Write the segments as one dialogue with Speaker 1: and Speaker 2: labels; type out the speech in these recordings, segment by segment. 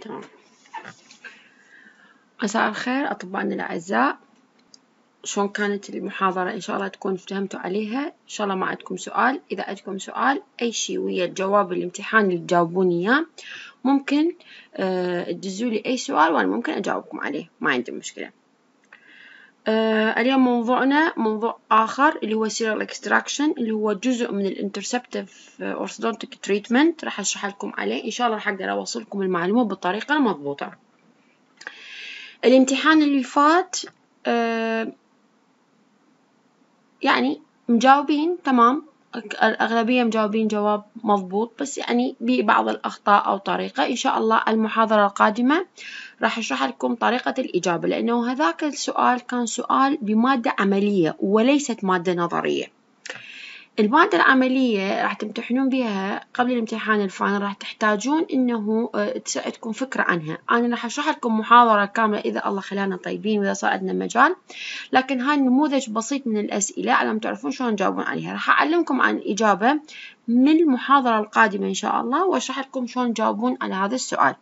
Speaker 1: تمام. مساء الخير أطبائنا الأعزاء. شلون كانت المحاضرة؟ إن شاء الله تكون فهمتوا عليها. إن شاء الله ما عندكم سؤال. إذا عندكم سؤال أي شي ويا الجواب الامتحان اللي تجاوبوني إياه ممكن آه تدزوا لي أي سؤال وأنا ممكن أجاوبكم عليه. ما عندي مشكلة. آه اليوم موضوعنا موضوع آخر اللي هو serial extraction اللي هو جزء من الانترسبتيف orthodontic treatment. راح أشرح لكم عليه. إن شاء الله راح أقدر أوصلكم المعلومة بالطريقة المضبوطة الامتحان اللي فات آه يعني مجاوبين تمام؟ الأغلبية مجاوبين جواب مضبوط بس يعني ببعض الأخطاء أو طريقة. إن شاء الله المحاضرة القادمة راح أشرح لكم طريقة الإجابة لأنه هذاك السؤال كان سؤال بمادة عملية وليست مادة نظرية. المادة العملية راح تمتحنون بها قبل الامتحان الفاينل راح تحتاجون إنه تكون فكرة عنها. أنا راح أشرح لكم محاضرة كاملة إذا الله خلانا طيبين وإذا صار عندنا مجال لكن هاي نموذج بسيط من الأسئلة على ما تعرفون شلون تجاوبون عليها. راح أعلمكم عن الإجابة من المحاضرة القادمة إن شاء الله وأشرح لكم شلون تجاوبون على هذا السؤال.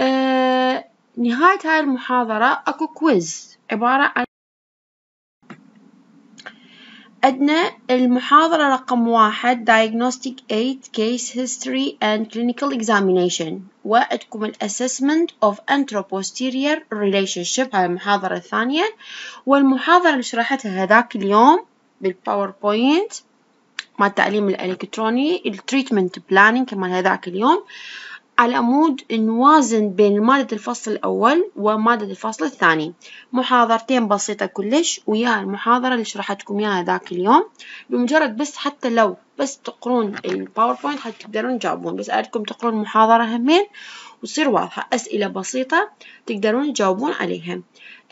Speaker 1: أه نهاية هاي المحاضرة أكو كويز عبارة عن عندنا المحاضرة رقم واحد Diagnostic Aid Case History and Clinical Examination وعندكم ال Assessment of Anteroposterior Relationship هاي المحاضرة الثانية. والمحاضرة اللي شرحتها هذاك اليوم بال PowerPoint مع التعليم الإلكتروني ال treatment planning كمان هذاك اليوم. على عمود نوازن بين مادة الفصل الأول ومادة الفصل الثاني. محاضرتين بسيطة كلش ويا المحاضرة اللي شرحتكم إياها ذاك اليوم. بمجرد بس حتى لو بس تقرون ال PowerPoint حتى تقدرون تجاوبون بس أردكم تقرون المحاضرة همين وتصير واضحة. أسئلة بسيطة تقدرون تجاوبون عليها.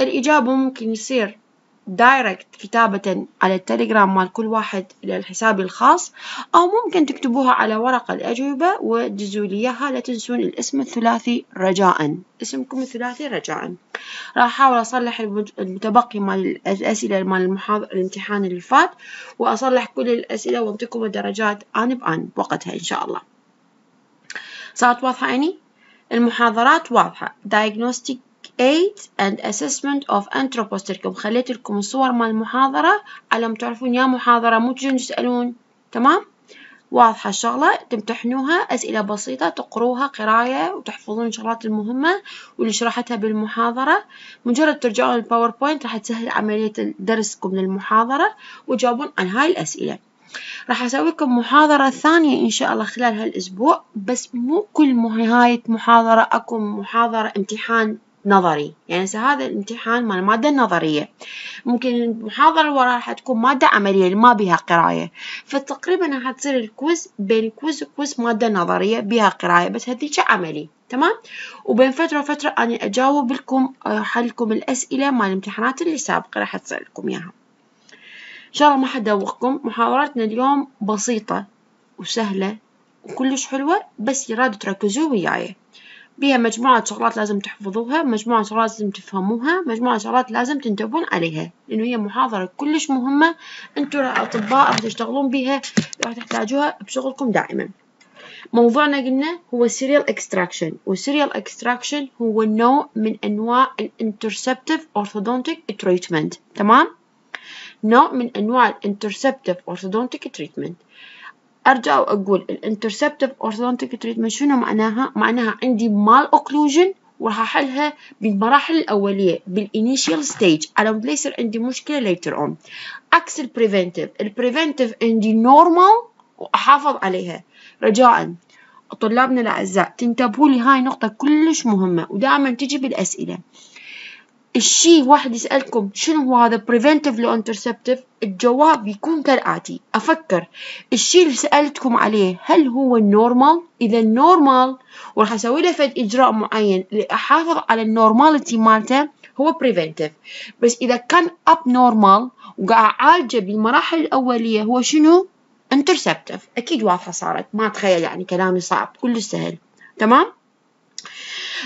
Speaker 1: الإجابة ممكن يصير دايركت كتابة على التليجرام مال كل واحد للحساب الخاص أو ممكن تكتبوها على ورقة الأجوبة وتدزوا لي إياها لا تنسون الاسم الثلاثي رجاء. اسمكم الثلاثي رجاء. راح أحاول أصلح المتبقي مال الأسئلة مال المحاضر الامتحان اللي فات وأصلح كل الأسئلة وأعطيكم الدرجات آن بآن بوقتها إن شاء الله. صارت واضحة يعني المحاضرات واضحة. Diagnostic aid and assessment of anthropostericum خليت لكم الصور مال المحاضرة على ما تعرفون يا محاضرة مو تجون تسألون تمام؟ واضحة الشغلة. تمتحنوها. أسئلة بسيطة تقروها قراية وتحفظون الشغلات المهمة واللي شرحتها بالمحاضرة. مجرد ترجعون الباوربوينت راح تسهل عملية درسكم للمحاضرة وتجاوبون عن هاي الأسئلة. راح أسوي لكم محاضرة ثانية إن شاء الله خلال هالأسبوع بس مو كل نهاية محاضرة أكو محاضرة امتحان نظري. يعني هذا الامتحان مال المادة النظرية ممكن المحاضرة اللي وراها راح تكون مادة عملية اللي ما بها قراية. فتقريبا راح تصير ال quiz بين quiz و quiz مادة نظرية بها قراية بس هذيك عملي. تمام؟ وبين فترة وفترة أنا أجاوب لكم حلكم الأسئلة مال الامتحانات اللي سابقة راح أتصل لكم إياها. إن شاء الله ما حدوخكم محاضرتنا اليوم بسيطة وسهلة وكلش حلوة بس يراد تركزوا وياي. بها مجموعة شغلات لازم تحفظوها مجموعة شغلات لازم تفهموها مجموعة شغلات لازم تنتبهون عليها لأنه هي محاضرة كلش مهمة أنتوا أطباء راح تشتغلون بها راح تحتاجوها بشغلكم دائما. موضوعنا قلنا هو serial extraction وال serial extraction هو نوع من أنواع ال interceptive orthodontic treatment تمام؟ نوع من أنواع ال interceptive orthodontic treatment. أرجع وأقول ال interceptive orthodontic treatment شنو معناها؟ معناها عندي malocclusion وراح احلها بالمراحل الأولية بال initial stage على لا يصير عندي مشكلة later on عكس ال preventive ال preventive عندي normal وأحافظ عليها. رجاء طلابنا الأعزاء تنتبهوا لي هاي نقطة كلش مهمة ودائما تجي بالأسئلة. إذا شي واحد يسألكم شنو هو هذا preventive لو interceptive الجواب يكون كالآتي. أفكر الشي اللي سألتكم عليه هل هو ال normal إذا ال normal وراح أسوي له فد إجراء معين لأحافظ على ال normality مالته هو preventive. بس إذا كان abnormal وقاعد أعالجه بالمراحل الأولية هو شنو؟ interceptive. أكيد واضحة صارت. ما أتخيل يعني كلامي صعب. كلش سهل تمام؟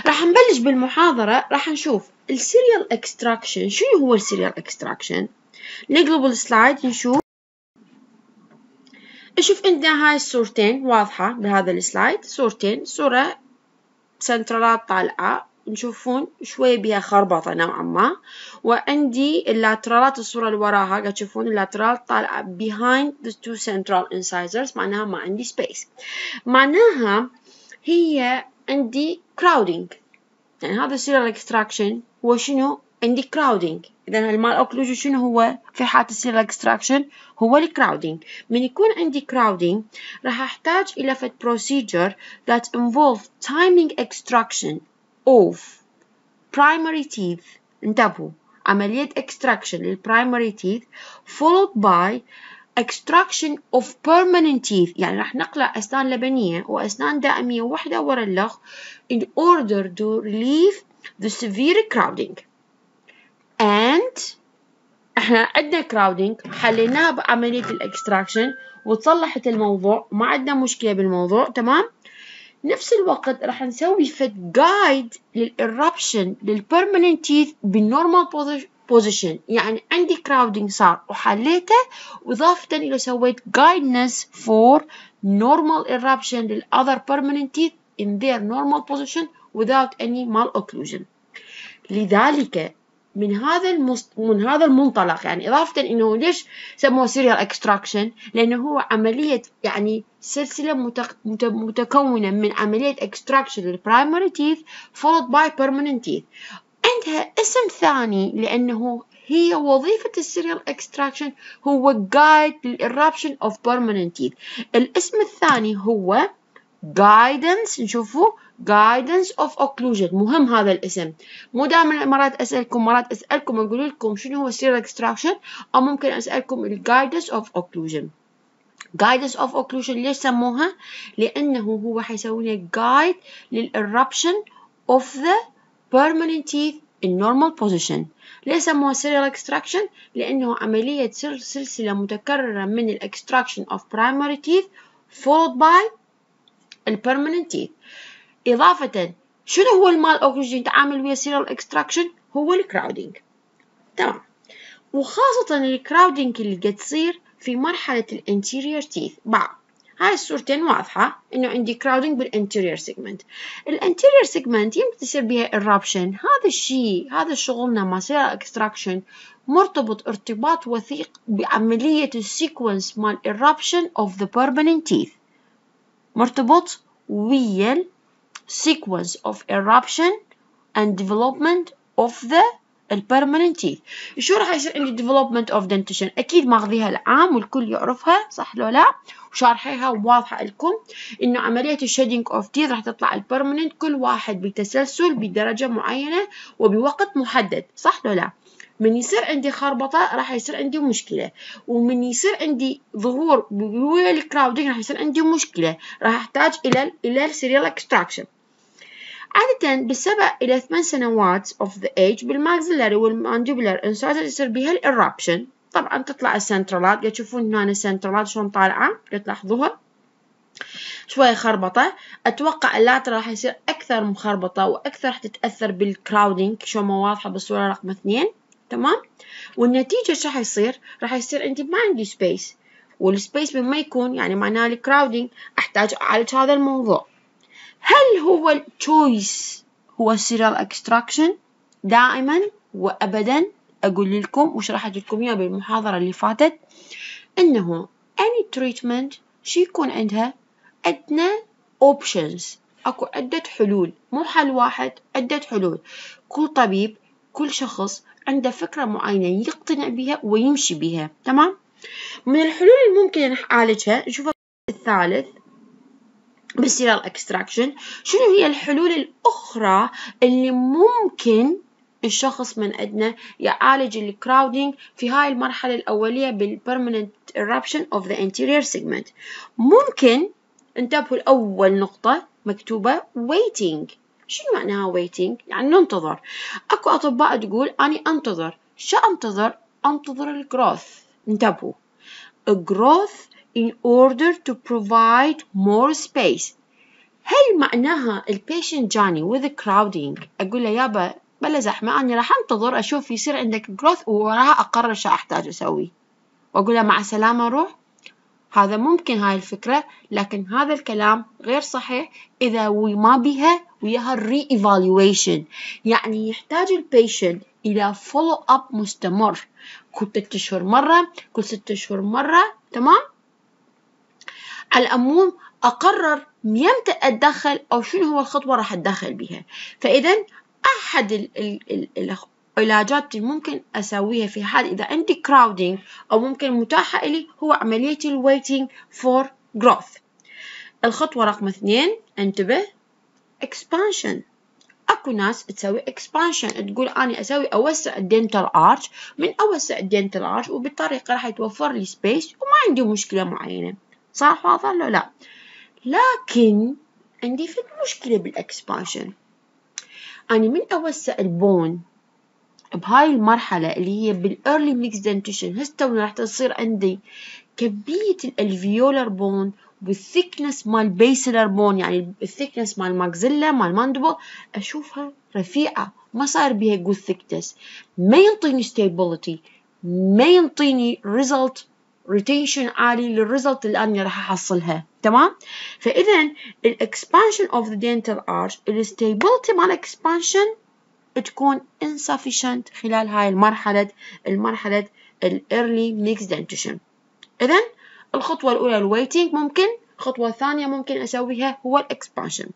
Speaker 1: راح نبلش بالمحاضرة. راح نشوف ال serial extraction. شنو هو ال serial extraction؟ نقلب ال slide نشوف. نشوف عندنا هاي الصورتين واضحة بهذا ال slide. صورتين صورة سنترالات طالعة. نشوفون شوي بها خربطة نوعا ما. وعندي ال lateral ات الصورة اللي وراها قاعد تشوفون ال lateral طالعة behind the two central incisors معناها ما عندي space. معناها هي عندي crowding. يعني هذا serial extraction هو شنو عندي crowding. إذا ال malocclusion شنو هو؟ في حالة ال serial extraction هو ال crowding من يكون عندي crowding راح أحتاج إلى فد procedure that involve timing extraction of primary teeth. انتبهوا. عملية extraction لل primary teeth followed by extraction of permanent teeth. يعني راح نقلع أسنان لبنية وأسنان دائمية واحدة ورا الأخرى in order to relieve the severe crowding. And إحنا عندنا crowding. حليناها بعملية ال extraction وتصلحت الموضوع. ما عندنا مشكلة بالموضوع. تمام؟ نفس الوقت راح نسوي فد guide لل eruption لل permanent teeth بال normal position يعني عندي crowding صار. وحليته وإضافة إلى سويت guidance for normal eruption لل other permanent teeth in their normal position. Without any malocclusion لذلك من هذا المست... من هذا المنطلق يعني إضافة إنه ليش سموه serial extraction لأنه هو عملية يعني سلسلة متك... متكونة من عملية extraction لل primary teeth followed by permanent teeth. عندها اسم ثاني لأنه هي وظيفة ال serial extraction هو guide لل eruption of permanent teeth. الاسم الثاني هو guidance نشوفوا guidance of occlusion مهم هذا الاسم مو دائما مرات اسالكم مرات اسالكم أقول لكم شنو هو serial extraction أو ممكن اسالكم ال guidance of occlusion guidance of occlusion ليش سموها لأنه هو حيسوي لنا guide لل eruption of the permanent teeth in normal position ليش سموها serial extraction لأنه عملية سلسلة متكررة من ال extraction of primary teeth followed by ال permanent teeth إضافة شنو هو ال malocclusion تعامل ويا serial extraction هو ال crowding تمام. وخاصة ال crowding اللي قد تصير في مرحلة ال anterior teeth بعض هاي الصورتين واضحة إنه عندي crowding بال anterior segment ال anterior segment يمكن تصير بها eruption هذا الشيء هذا شغلنا مع serial extraction مرتبط ارتباط وثيق بعملية ال sequence مال eruption of the permanent teeth. مرتبط ويا sequence of eruption and development of the ال permanent teeth. شو راح يصير عندي development of dentition أكيد ماخذيها العام والكل يعرفها صح لو لا؟ وشارحيها واضحه لكم إنه عملية ال shedding of teeth راح تطلع ال permanent كل واحد بتسلسل بدرجة معينة وبوقت محدد صح لو لا؟ من يصير عندي خربطة راح يصير عندي مشكلة ومن يصير عندي ظهور ويا ال crowding راح يصير عندي مشكلة راح أحتاج إلى إلى ال serial extraction عادة بالسبع إلى ثمان سنوات of the age بال maxillary وال mandibular يصير بها ال eruption. طبعا تطلع ال centrals قاعد تشوفون هنا ال centrals شلون طالعة قاعد تلاحظوها. شوية خربطة. أتوقع ال lateral راح يصير أكثر مخربطة وأكثر راح تتأثر بال crowding شو ما واضحة بالصورة رقم اثنين. تمام؟ والنتيجة شو راح يصير؟ راح يصير عندي ما عندي space وال space من ما يكون يعني معناه ال crowding أحتاج أعالج هذا الموضوع. هل هو التشويس هو ال serial extraction دائما وابدا؟ أقول لكم وشرحت لكم إياه بالمحاضرة اللي فاتت إنه any treatment شو يكون عندها عندنا options. أكو عدة حلول مو حل واحد عدة حلول. كل طبيب كل شخص عنده فكرة معينة يقتنع بها ويمشي بها تمام؟ من الحلول الممكن نعالجها نشوف الثالث. بالسيرال اكستراكشن شنو هي الحلول الأخرى اللي ممكن الشخص من عندنا يعالج الكراودينج في هاي المرحلة الأولية بالبرمننت eruption of the anterior segment ممكن انتبهوا الأول نقطة مكتوبة waiting. شنو معناها waiting؟ يعني ننتظر. أكو أطباء تقول أنا أنتظر. شو أنتظر؟ أنتظر الجروث انتبهوا. growth in order to provide more space. هل معناها ال patient جاني with crowding أقول له يابا بلا زحمة أنا راح أنتظر أشوف يصير عندك growth ووراها أقرر شو أحتاج أسوي. وأقول له مع السلامة روح. هذا ممكن هاي الفكرة لكن هذا الكلام غير صحيح إذا ما بها وياها ال re-evaluation يعني يحتاج ال patient إلى follow up مستمر. كل ستة أشهر مرة كل ستة أشهر مرة تمام؟ على العموم أقرر يمتى أتدخل أو شنو هو الخطوة راح أتدخل بها فإذا أحد ال ال ال العلاجات ممكن أسويها في حال إذا عندي crowding أو ممكن متاحة إلي هو عملية ال waiting for growth. الخطوة رقم اثنين انتبه expansion. أكو ناس تسوي expansion تقول اني أسوي أوسع ال dental arch من أوسع ال dental arch وبالطريقة راح يتوفر لي space وما عندي مشكلة معينة. صح واضح لا. لكن عندي في مشكلة بال expansion. اني من أوسع ال bone بهاي المرحلة اللي هي بال early mixed dentition هسه راح تصير عندي؟ كمية ال alveolar bone وال thickness مال basal bone يعني ال thickness مال maxilla مال mandible أشوفها رفيعة. ما صار بها good thickness ما ينطيني stability. ما ينطيني result. Retention عالي لل result اللي أنا راح أحصلها. تمام؟ فإذا ال expansion of the dental arch ال stability مال ال expansion تكون insufficient خلال هاي المرحلة المرحلة early mixed dentition. إذا الخطوة الأولى ال waiting ممكن الخطوة الثانية ممكن أسويها هو ال expansion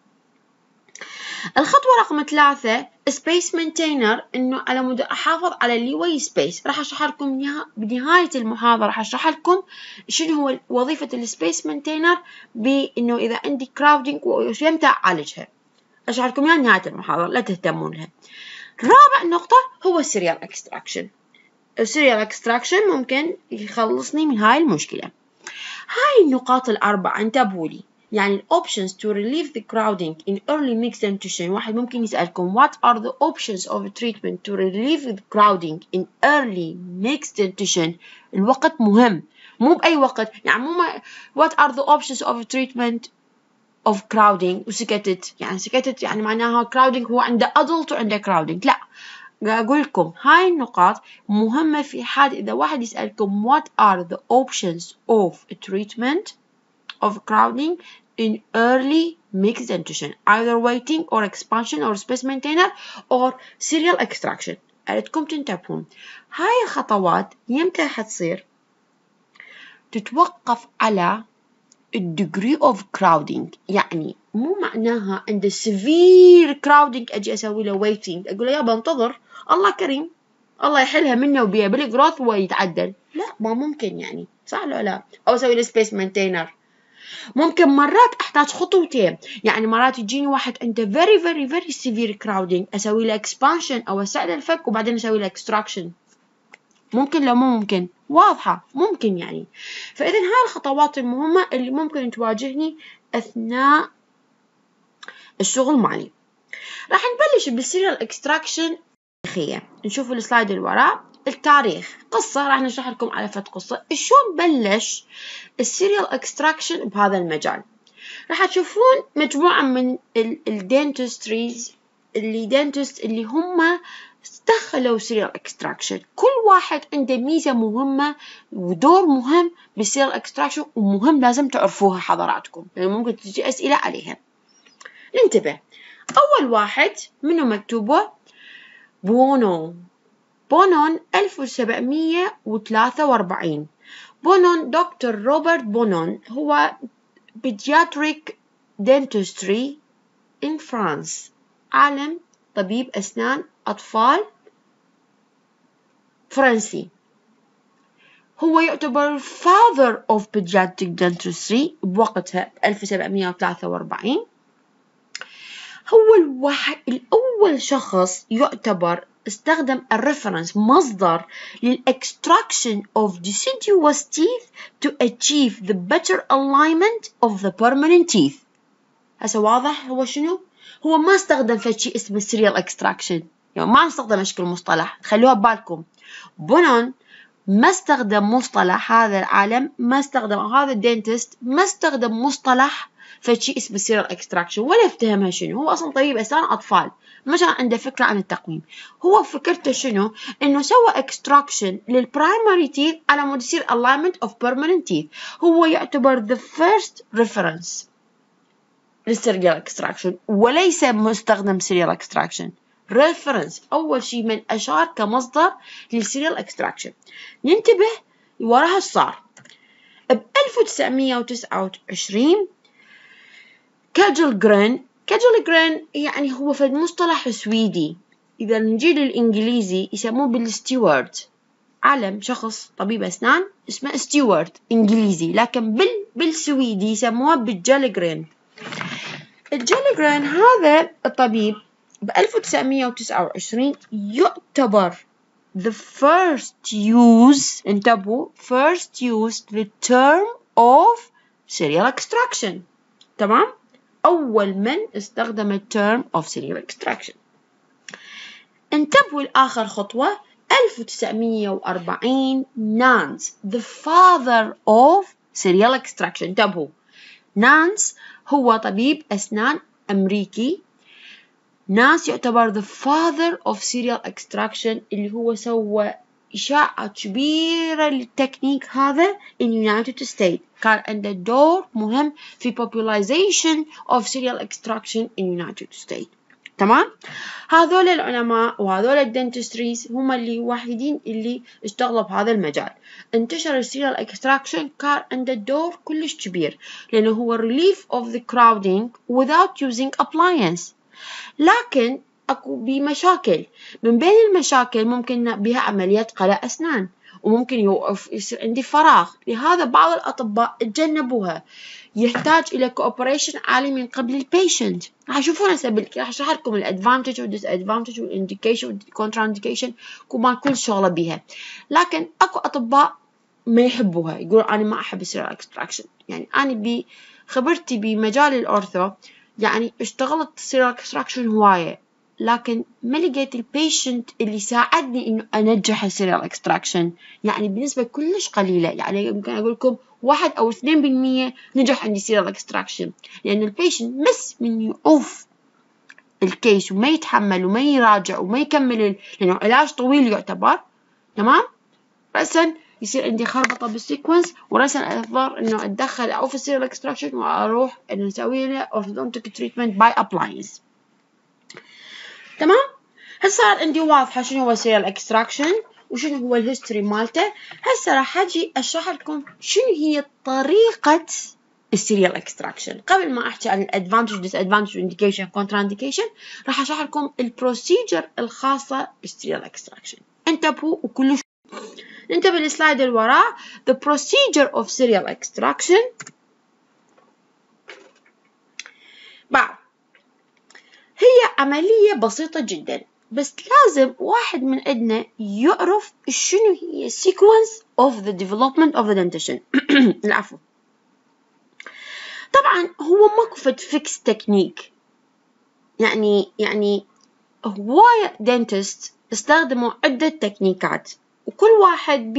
Speaker 1: الخطوة رقم ثلاثة space maintainer إنه على مود أحافظ على ال leeway space راح أشرح لكم بنهاية المحاضرة. راح أشرح لكم شنو هو وظيفة ال space maintainer بإنه إذا عندي crowding ويمتى أعالجها. أشرح لكم إياها نهاية المحاضرة لا تهتمون لها. رابع نقطة هو ال serial extraction ال serial extraction ممكن يخلصني من هاي المشكلة. هاي النقاط الأربعة انتبهوا لي. يعني ال options to relieve the crowding in early mixed dentition واحد ممكن يسألكم what are the options of treatment to relieve the crowding in early mixed dentition الوقت مهم مو بأي وقت يعني مو what are the options of treatment of crowding وسكتت يعني سكتت يعني معناها crowding هو عنده adult وعنده crowding لا أقول لكم هاي النقاط مهمة في حال إذا واحد يسألكم what are the options of treatment of crowding in early mixed dentition either waiting or expansion or space maintainer or serial extraction. أردكم تنتبهون. هاي الخطوات يمتى حتصير تتوقف على ال degree of crowding يعني مو معناها عند severe crowding أجي أسوي له waiting أقول له يابا انتظر. الله كريم. الله يحلها منه وبيها بال growth ويتعدل. لا ما ممكن يعني. صح ولا لا؟ أو أسوي له space maintainer ممكن مرات أحتاج خطوتين. يعني مرات يجيني واحد عنده very very very severe crowding أسوي له expansion أو أوسع الفك وبعدين أسوي له extraction. ممكن لو مو ممكن؟ واضحة ممكن يعني. فإذا هاي الخطوات المهمة اللي ممكن تواجهني أثناء الشغل مالي. راح نبلش بال serial extraction نشوف ال slide اللي وراء التاريخ. قصة راح نشرح لكم على فت قصة. شلون بلش ال serial extraction بهذا المجال؟ راح تشوفون مجموعة من ال dentistries اللي dentist اللي هم دخلوا serial extraction كل واحد عنده ميزة مهمة ودور مهم بال serial extraction ومهم لازم تعرفوها حضراتكم. يعني ممكن تجي أسئلة عليها. ننتبه. أول واحد منه مكتوبه؟ بونو. بونون 1743 بونون دكتور روبرت بونون هو pediatric dentistry in France. عالم طبيب أسنان أطفال فرنسي. هو يعتبر father of pediatric dentistry بوقتها 1743 هو الواحد الأول شخص يعتبر استخدم ال reference مصدر لل extraction of deciduous teeth to achieve the better alignment of the permanent teeth. هسه واضح؟ هو شنو؟ هو ما استخدم فشي اسمه serial extraction. يعني ما استخدم اشكال مصطلح. خلوها ببالكم. بونون ما استخدم مصطلح هذا العالم ما استخدم هذا ال dentist ما استخدم مصطلح فشي اسمه serial extraction ولا يفتهمها شنو. هو أصلا طبيب اسنان أطفال. ما كان عنده فكرة عن التقويم. هو فكرته شنو؟ إنه سوى extraction لل primary teeth على مود يصير alignment of permanent teeth. هو يعتبر the first reference لل serial extraction وليس مستخدم serial extraction reference أول شيء من أشار كمصدر لل serial extraction ننتبه وراها صار. ب 1929 كاجل جرين. كاجل جرين يعني هو في المصطلح سويدي. إذا نجي للإنجليزي يسموه بالستيوارد. علم شخص طبيب أسنان اسمه ستيوارد. إنجليزي لكن بال بالسويدي يسموه بالجالجرين الجالجرين هذا الطبيب ب 1929 يعتبر the first use انتبهوا first use the term of serial extraction. تمام؟ أول من استخدم الترم of serial extraction. انتبهوا لآخر خطوة 1940 نانس the father of serial extraction. انتبهوا. نانس هو طبيب أسنان أمريكي. ناس يعتبر the father of serial extraction اللي هو سوى إشاعة كبيرة للتكنيك هذا in United States. كان عنده دور مهم في popularization of serial extraction in United States. تمام؟ هذول العلماء وهذول ال dentistries هم اللي وحيدين اللي اشتغلوا بهذا المجال. انتشر ال serial extraction كان عنده دور كلش كبير لأنه هو relief of the crowding without using appliance. لكن أكو بمشاكل. من بين المشاكل ممكن بها عمليات قلع أسنان. وممكن يوقف يصير عندي فراغ. لهذا بعض الأطباء تجنبوها. يحتاج إلى cooperation عالي من قبل ال patient راح تشوفون هسه راح أشرح لكم ال advantage وال disadvantage وال indication وال contraindication كمان كل شغلة بيها. لكن أكو أطباء ما يحبوها. يقولون أنا ما أحب ال serial extraction يعني أنا بخبرتي بمجال ال ortho يعني اشتغلت serial extraction هواية. لكن ما لقيت ال patient اللي ساعدني إنه أنجح ال serial extraction يعني بنسبة كلش قليلة. يعني يمكن أقول لكم واحد أو اثنين بالمية نجح عندي serial extraction لأن ال patient بس من يعوف ال case وما يتحمل وما يراجع وما يكمل لأنه علاج طويل يعتبر. تمام؟ رأسا يصير عندي خربطة بال sequence ورأسا اضطر إنه أتدخل أعوف ال serial extraction وأروح إنه أسوي له orthodontic treatment by appliance. تمام؟ هسه صار عندي واضحة شنو هو serial extraction وشنو هو ال history مالته. هسه راح أجي أشرح لكم شنو هي طريقة ال serial extraction قبل ما أحكي عن ال advantage disadvantage indication contraindication راح أشرح لكم ال procedure الخاصة بال serial extraction انتبهوا وكلش ننتبه لل slide اللي وراه. The procedure of serial extraction. بعد. هي عملية بسيطة جدا بس لازم واحد من عندنا يعرف شنو هي sequence of the development of the dentition. العفو. طبعا هو ماكو فد fixed technique يعني يعني هواية dentist استخدموا عدة تكنيكات وكل واحد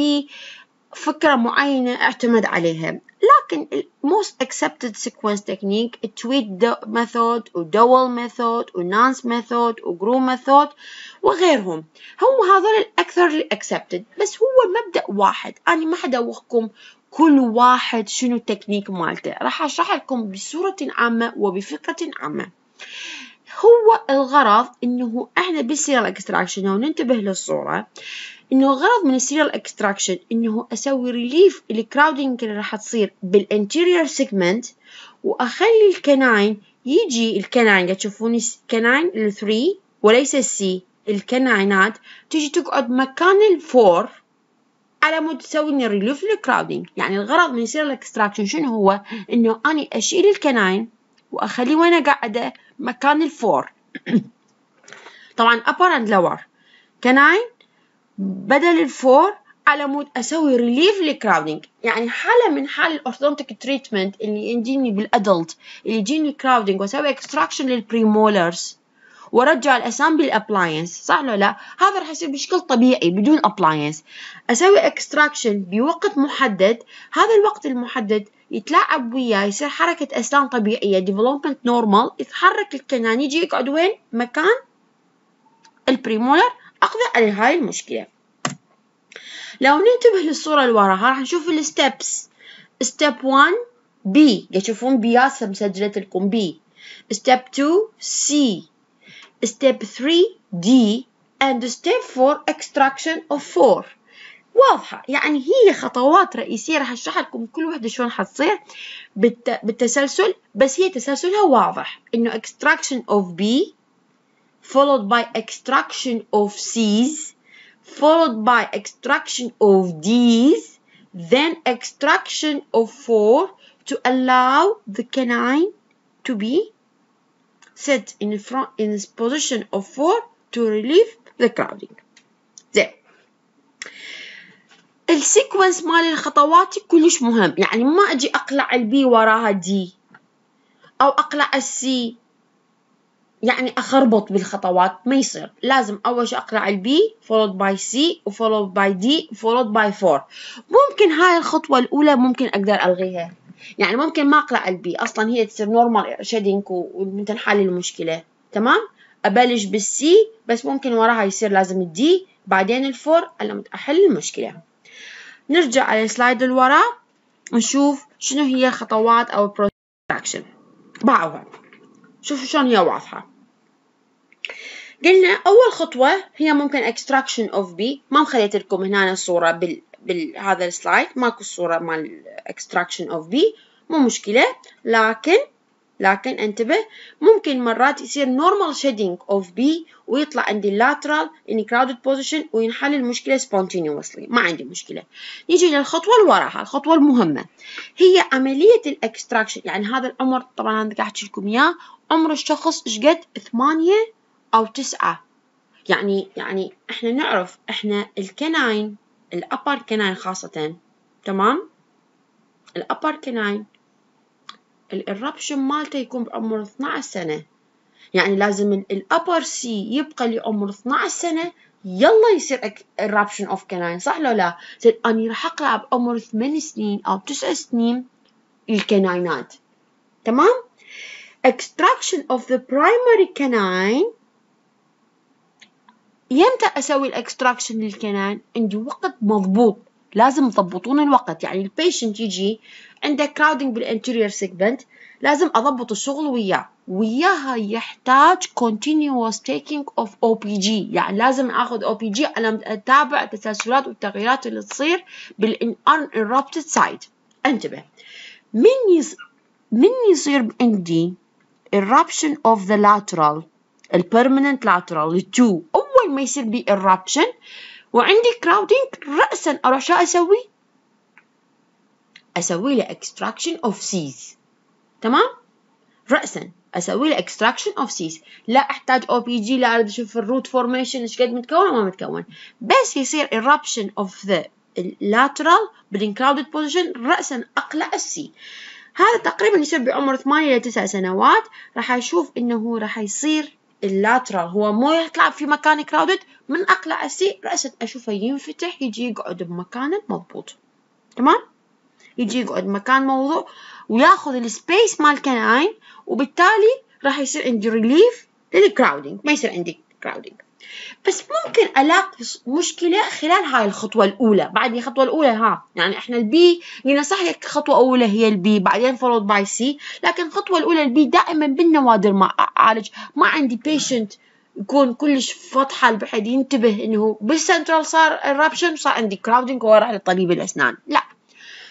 Speaker 1: بفكرة معينة اعتمد عليها. لكن most accepted sequence technique Tweed method Dewel method و nance method و Grewe method وغيرهم. هم هذول الأكثر accepted. بس هو مبدأ واحد. أنا ما حدوخكم كل واحد شنو التكنيك مالته. راح أشرح لكم بصورة عامة وبفكرة عامة. هو الغرض إنه إحنا بال serial extraction لو ننتبه للصورة. إنه غرض من ال serial extraction إنه أسوي relief ال crowding اللي راح تصير بال anterior segment وأخلي الكناين يجي الكناين تشوفون الكناين الثري وليس السي الكناينات تجي تقعد مكان ال four على مود تسوي لنا relief ال crowding يعني الغرض من ال serial extraction شنو هو؟ إنه اني أشيل ال canine وأخليه وين أقعده؟ مكان ال four. طبعا upper and lower. canine بدل ال four على مود أسوي relief لل crowding يعني حالة من حال ال orthodontic treatment اللي يجيني بال adult اللي يجيني crowding وأسوي extraction لل premolars وأرجع الأسنان بال appliance صح ولا لا؟ هذا راح يصير بشكل طبيعي بدون appliance أسوي extraction بوقت محدد. هذا الوقت المحدد يتلاعب وياه يصير حركة أسنان طبيعية development normal يتحرك ال canine يجي يقعد وين؟ مكان ال premolar. أقضي على هاي المشكلة. لو ننتبه للصورة اللي وراها راح نشوف ال steps step 1 B. تشوفون بيات مسجلت لكم. B. Step 2 C. Step 3 D. And step 4 extraction of 4 واضحة يعني هي خطوات رئيسية راح أشرح لكم كل وحدة شلون حتصير بالتسلسل بس هي تسلسلها واضح إنه extraction of B followed by extraction of C's followed by extraction of D's then extraction of 4 to allow the canine to be set in front in position of 4 to relieve the crowding زين ال sequence مال الخطوات كلش مهم. يعني ما أجي أقلع ال B وراها D أو أقلع ال C يعني أخربط بالخطوات ما يصير. لازم أول شيء أقلع ال B followed by C followed by D followed by 4 ممكن هاي الخطوة الأولى ممكن أقدر ألغيها. يعني ممكن ما أقلع ال B أصلا هي تصير normal shedding ومن تنحل المشكلة. تمام؟ أبلش بال C بس ممكن وراها يصير لازم ال D بعدين ال four على احل المشكلة نرجع على ال slide اللي وراه نشوف شنو هي الخطوات أو ال protection باوعوها شوفوا شلون هي واضحة. قلنا أول خطوة هي ممكن extraction of B. ما مخليت لكم هنا الصورة بال... بهذا ال slide. ماكو الصورة مال extraction of B. مو مشكلة. لكن لكن انتبه ممكن مرات يصير normal shedding of B ويطلع عندي lateral in crowded position وينحل المشكلة spontaneously. ما عندي مشكلة. نيجي للخطوة اللي وراها الخطوة المهمة. هي عملية ال extraction يعني هذا العمر طبعا أنا قاعد أحكي لكم إياه. عمر الشخص إيش قد؟ ثمانية أو تسعة. يعني يعني إحنا نعرف إحنا ال canine ال upper canine خاصة. تمام؟ ال upper canine. ال eruption مالته يكون بعمر 12 سنة يعني لازم ال upper C يبقى لعمر 12 سنة يلا يصير eruption of canine صح لو لا؟ زين أني راح أقلع بعمر 8 سنين أو 9 سنين ال canine ات تمام؟ extraction of the primary canine يمتى أسوي ال extraction لل canine؟ عندي وقت مضبوط لازم تضبطون الوقت يعني ال patient يجي عنده crowding بال anterior segment لازم أضبط الشغل وياه. وياها يحتاج continuous taking of OPG يعني لازم أخذ OPG على أتابع التسلسلات والتغييرات اللي تصير بال unerupted side. انتبه. من يص... من يصير عندي eruption of the lateral ال permanent lateral ال two أول ما يصير بي eruption وعندي crowding رأسا أروح شو أسوي؟ أسوي له extraction of C's تمام؟ رأسا أسوي له extraction of C's لا أحتاج OPG لا أريد أشوف ال root formation إيش قد متكون وما متكون. بس يصير eruption of the lateral بال in crowded position رأسا أقلع ال C هذا تقريبا يصير بعمر 8 إلى 9 سنوات. راح أشوف إنه راح يصير ال lateral هو مو يطلع في مكان crowded من أقلع ال C رأسا أشوفه ينفتح يجي يقعد بمكانه مضبوط. تمام؟ يجي يقعد مكان مضبوط وياخذ ال space مال canine وبالتالي راح يصير عندي relief لل crowding ما يصير عندي crowding بس ممكن ألاقي مشكلة خلال هاي الخطوة الأولى. بعد الخطوه الأولى ها يعني إحنا ال B قلنا صح خطوة أولى هي ال B بعدين followed by C لكن الخطوه الأولى ال B دائما بالنوادر ما أعالج. ما عندي patient يكون كلش فتحة بحيث ينتبه إنه بالسنترال صار eruption صار عندي crowding وراح لطبيب الأسنان. لا.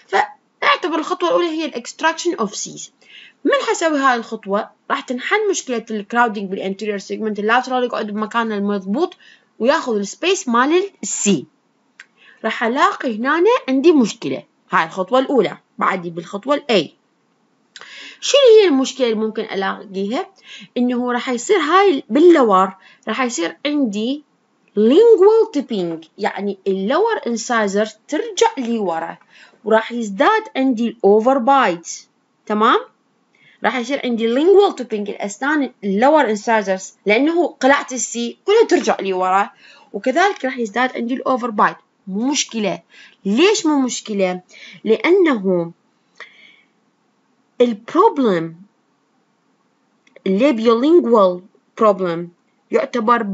Speaker 1: فأعتبر الخطوة الأولى هي ال extraction of C's من حسوي هاي الخطوة راح تنحل مشكلة ال crowding بال anterior segment ال lateral يقعد بمكانه المضبوط وياخذ ال space مال ال C راح ألاقي هنا عندي مشكلة. هاي الخطوة الأولى. بعدي بالخطوة الأي شنو هي المشكلة اللي ممكن ألاقيها؟ إنه راح يصير هاي بال lower راح يصير عندي lingual tipping. يعني ال lower incisor ترجع لي ورا. وراح يزداد عندي ال overbite تمام؟ راح يصير عندي lingual tipping الأسنان ال lower incisors لأنه قلعت ال C كلها ترجع لي ورا وكذلك راح يزداد عندي ال overbite مو مشكلة ليش مو مشكلة؟ لأنه ال problem ال labiolingual problem يعتبر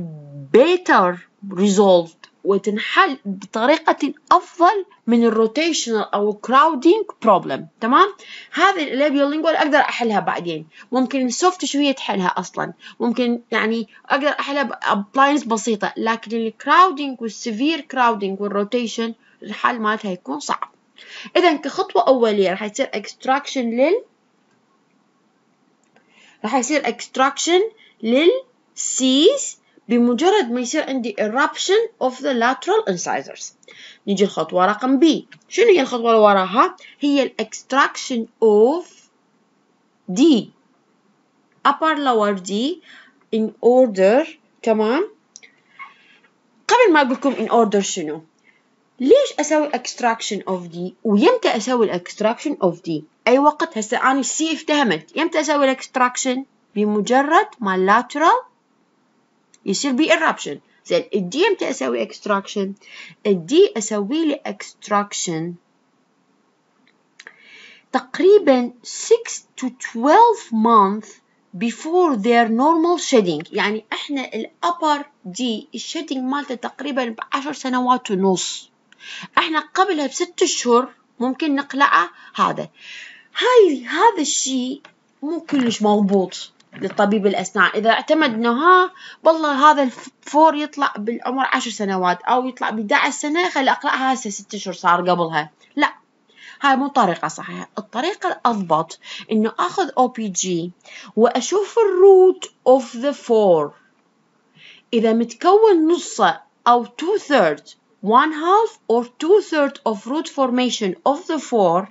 Speaker 1: better resolved وتنحل بطريقة أفضل من ال rotational أو crowding problem تمام؟ هذه ال labiolingual أقدر أحلها بعدين. ممكن ال soft tissue تحلها أصلا. ممكن يعني أقدر أحلها ب appliance بسيطة لكن ال crowding وال severe crowding وال rotation الحل مالتها يكون صعب. إذا كخطوة أولية راح يصير extraction لل راح يصير extraction للسيز بمجرد ما يصير عندي eruption of the lateral incisors. نيجي الخطوة رقم B. شنو هي الخطوة اللي وراها؟ هي ال extraction of D. Upper lower D in order تمام؟ قبل ما أقول لكم in order شنو. ليش أسوي extraction of D ويمتى أسوي extraction of D أي وقت؟ هسه أنا ال C افتهمت. يمتى أسوي extraction بمجرد ما lateral يصير بي eruption. زين ال D إمتى أسوي extraction. ال D أسوي لي extraction تقريبا 6 to 12 months before their normal shedding. يعني إحنا ال upper D ال shedding مالته تقريبا بعشر سنوات ونص. إحنا قبلها بست اشهر ممكن نقلعه هذا. هاي هذا الشيء مو كلش مضبوط للطبيب الأسنان. إذا اعتمد إنه ها والله هذا ال four يطلع بالعمر عشر سنوات أو يطلع ب 11 سنة خلي أقلعها هسه ست أشهر صار قبلها. لا هاي مو طريقة صحيحة. الطريقة الأضبط إنه آخذ OPG وأشوف ال root of the four إذا متكون نصه أو two thirds one half or two thirds of root formation of the four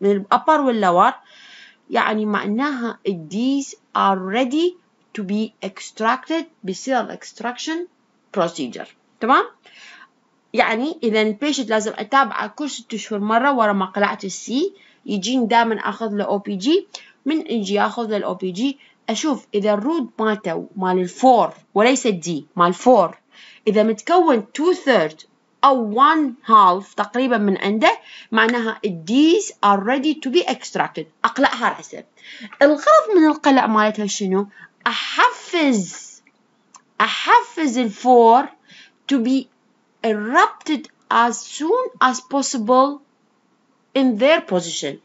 Speaker 1: من ال upper وال lower يعني معناها these are ready to be extracted بصير extraction procedure. تمام؟ يعني إذا ال patient لازم أتابعه كل ست أشهر مرة ورا ما قلعت ال C يجيني دائما أخذ له OPG من يجي أخذ له ال OPG أشوف إذا ال root مالته مال ال four وليس ال D مال four إذا متكون two third أو one half تقريبا من عنده معناها these are ready to be extracted. أقلعها رأسه الغرض من القلع مالتها شنو؟ أحفز أحفز الفور to be erupted as soon as possible in their position.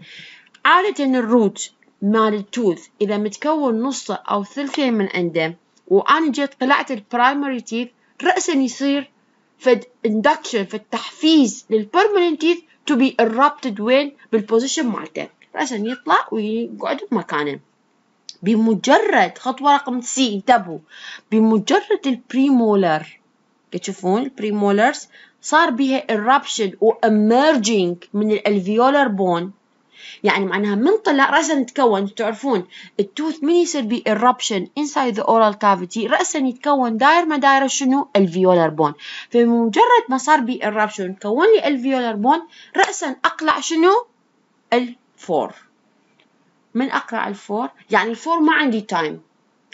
Speaker 1: عادة ال root مال ال tooth إذا متكون نصه أو ثلثين من عنده وأنا جيت قلعت ال primary teeth رأسا يصير فد induction فد تحفيز لل permanent teeth to be erupted وين بال position مالته رأسا يطلع ويقعد بمكانه. بمجرد خطوة رقم C انتبهوا. بمجرد ال premolar تشوفون ال premolars صار بها eruption و emerging من ال alveolar bone يعني معناها من طلع رأسا يتكون تعرفون ال tooth من يصير بي eruption inside the oral cavity رأسا يتكون داير ما داير شنو؟ alveolar bone فبمجرد ما صار بي eruption كون لي alveolar bone رأسا أقلع شنو؟ ال four. من أقلع ال four؟ يعني ال four ما عندي time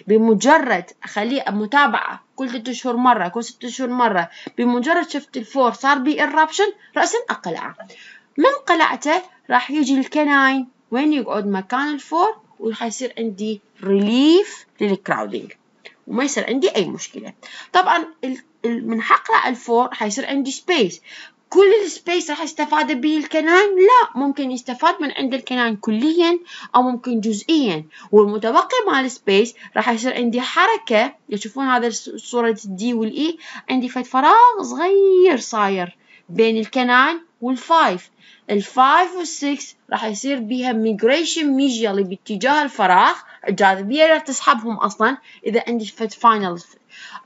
Speaker 1: بمجرد أخليه متابعة كل ست أشهر مرة كل ست أشهر مرة بمجرد شفت ال four صار بي eruption رأسا أقلعه. من قلعته؟ راح يجي ال canine. وين يقعد؟ مكان ال four وراح يصير عندي relief لل crowding وما يصير عندي أي مشكلة. طبعا من حقلع ال four حيصير عندي space كل ال space راح يستفاد به ال canine لا. ممكن يستفاد من عند ال canine كليا أو ممكن جزئيا. والمتبقي مال ال space راح يصير عندي حركة. تشوفون هذا صورة ال D وال E عندي فد فراغ صغير صاير بين الكنان والفايف الفايف والسكس راح يصير بيها migration mesially باتجاه الفراغ. الجاذبية راح تسحبهم أصلا إذا عندي فد final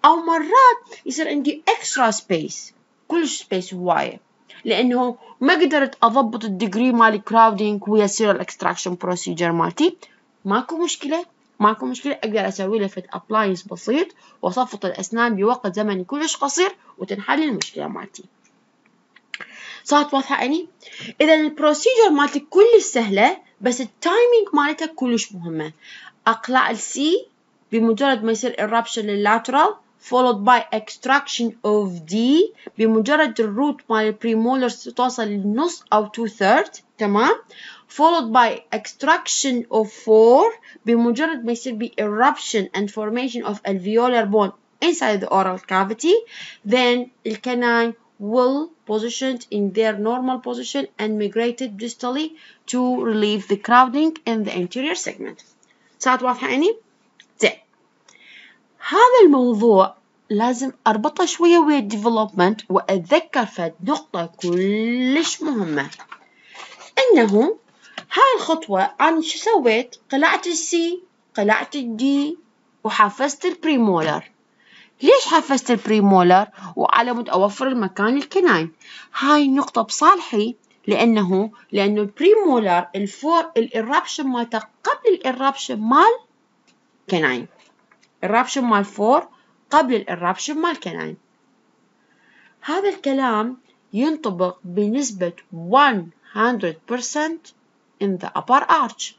Speaker 1: أو مرات يصير عندي extra space كلش space هواية لأنه ما قدرت أضبط ال degree مال crowding ويا serial extraction procedure مالتي. ماكو مشكلة. ماكو مشكلة. أقدر أسوي له fixed appliance بسيط. وأصفط الأسنان بوقت زمني كلش قصير وتنحل المشكلة مالتي. صارت واضحة عيني؟ إذا ال procedure مالتي كلش سهلة بس ال timing مالتها كلش مهمة. أقلع ال C بمجرد ما يصير eruption لل lateral followed by extraction of D بمجرد ال root مال ال premolar توصل للنص أو two third تمام؟ followed by extraction of four بمجرد ما يصير ب eruption and formation of alveolar bone inside the oral cavity. Then the canine will positioned in their normal position and migrated distally to relieve the crowding in the anterior segment صارت واضحة عيني؟ زين هذا الموضوع لازم أربطه شوية ويا الديفلوبمنت وأتذكر فد نقطة كلش مهمة إنه هاي الخطوة أنا شو سويت؟ قلعت ال C قلعت ال D وحفزت ال premolar ليش حفزت ال premolar وعلى مود أوفر المكان ال canine هاي النقطة بصالحي لأنه لأنه ال premolar ال four ال eruption مالته قبل ال eruption مال canine ال eruption مال four قبل ال eruption مال canine هذا الكلام ينطبق بنسبة 100% in the upper arch.